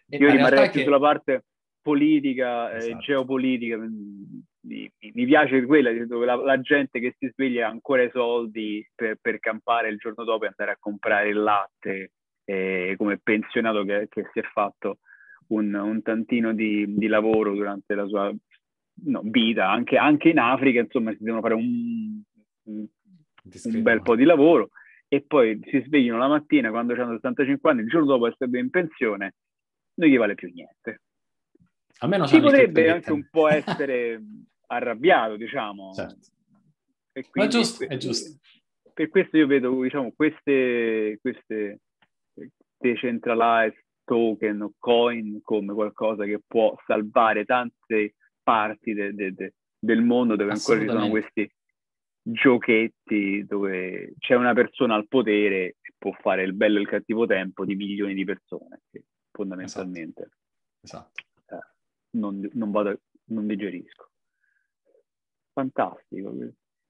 Io rimarrei più che... sulla parte politica, esatto. eh, geopolitica, mi, mi, piace quella dove la, la, gente che si sveglia ha ancora i soldi per, per, campare il giorno dopo e andare a comprare il latte, eh, come pensionato che, che, si è fatto un, un tantino di, di, lavoro durante la sua no, vita, anche, anche, in Africa, insomma, si devono fare un, un, bel po' di lavoro e poi si svegliano la mattina quando hanno 75 anni, il giorno dopo essere in pensione, non gli vale più niente. Almeno si potrebbe anche un po' <laughs> essere arrabbiato, diciamo. Certo. Quindi, Ma è giusto, è giusto. Per questo io vedo, diciamo, queste, queste decentralized token o coin come qualcosa che può salvare tante parti de, de, de, del mondo dove ancora ci sono questi giochetti dove c'è una persona al potere e può fare il bello e il cattivo tempo di milioni di persone, che fondamentalmente Esatto. eh, non, non, vado, non digerisco. Fantastico.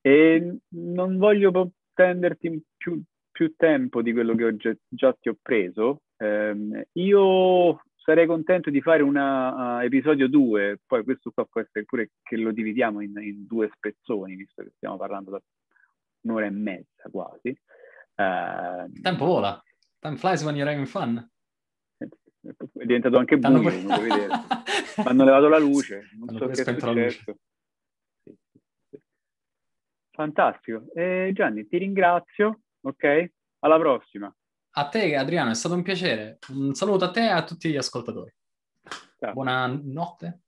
E non voglio prenderti più, più tempo di quello che ho già, già ti ho preso. Eh, io sarei contento di fare un uh, episodio 2, poi questo qua può essere pure che lo dividiamo in, in, due spezzoni, visto che stiamo parlando da un'ora e mezza quasi. Uh, tempo vola. Time flies when you're having fun. È diventato anche buio, pre- non vedere. Hanno levato la luce, <laughs> non Hanno so che è successo. Sì, sì. Fantastico. Eh, Gianni, ti ringrazio, ok? Alla prossima. A te, Adriano, è stato un piacere. Un saluto a te e a tutti gli ascoltatori. Ciao. Buonanotte.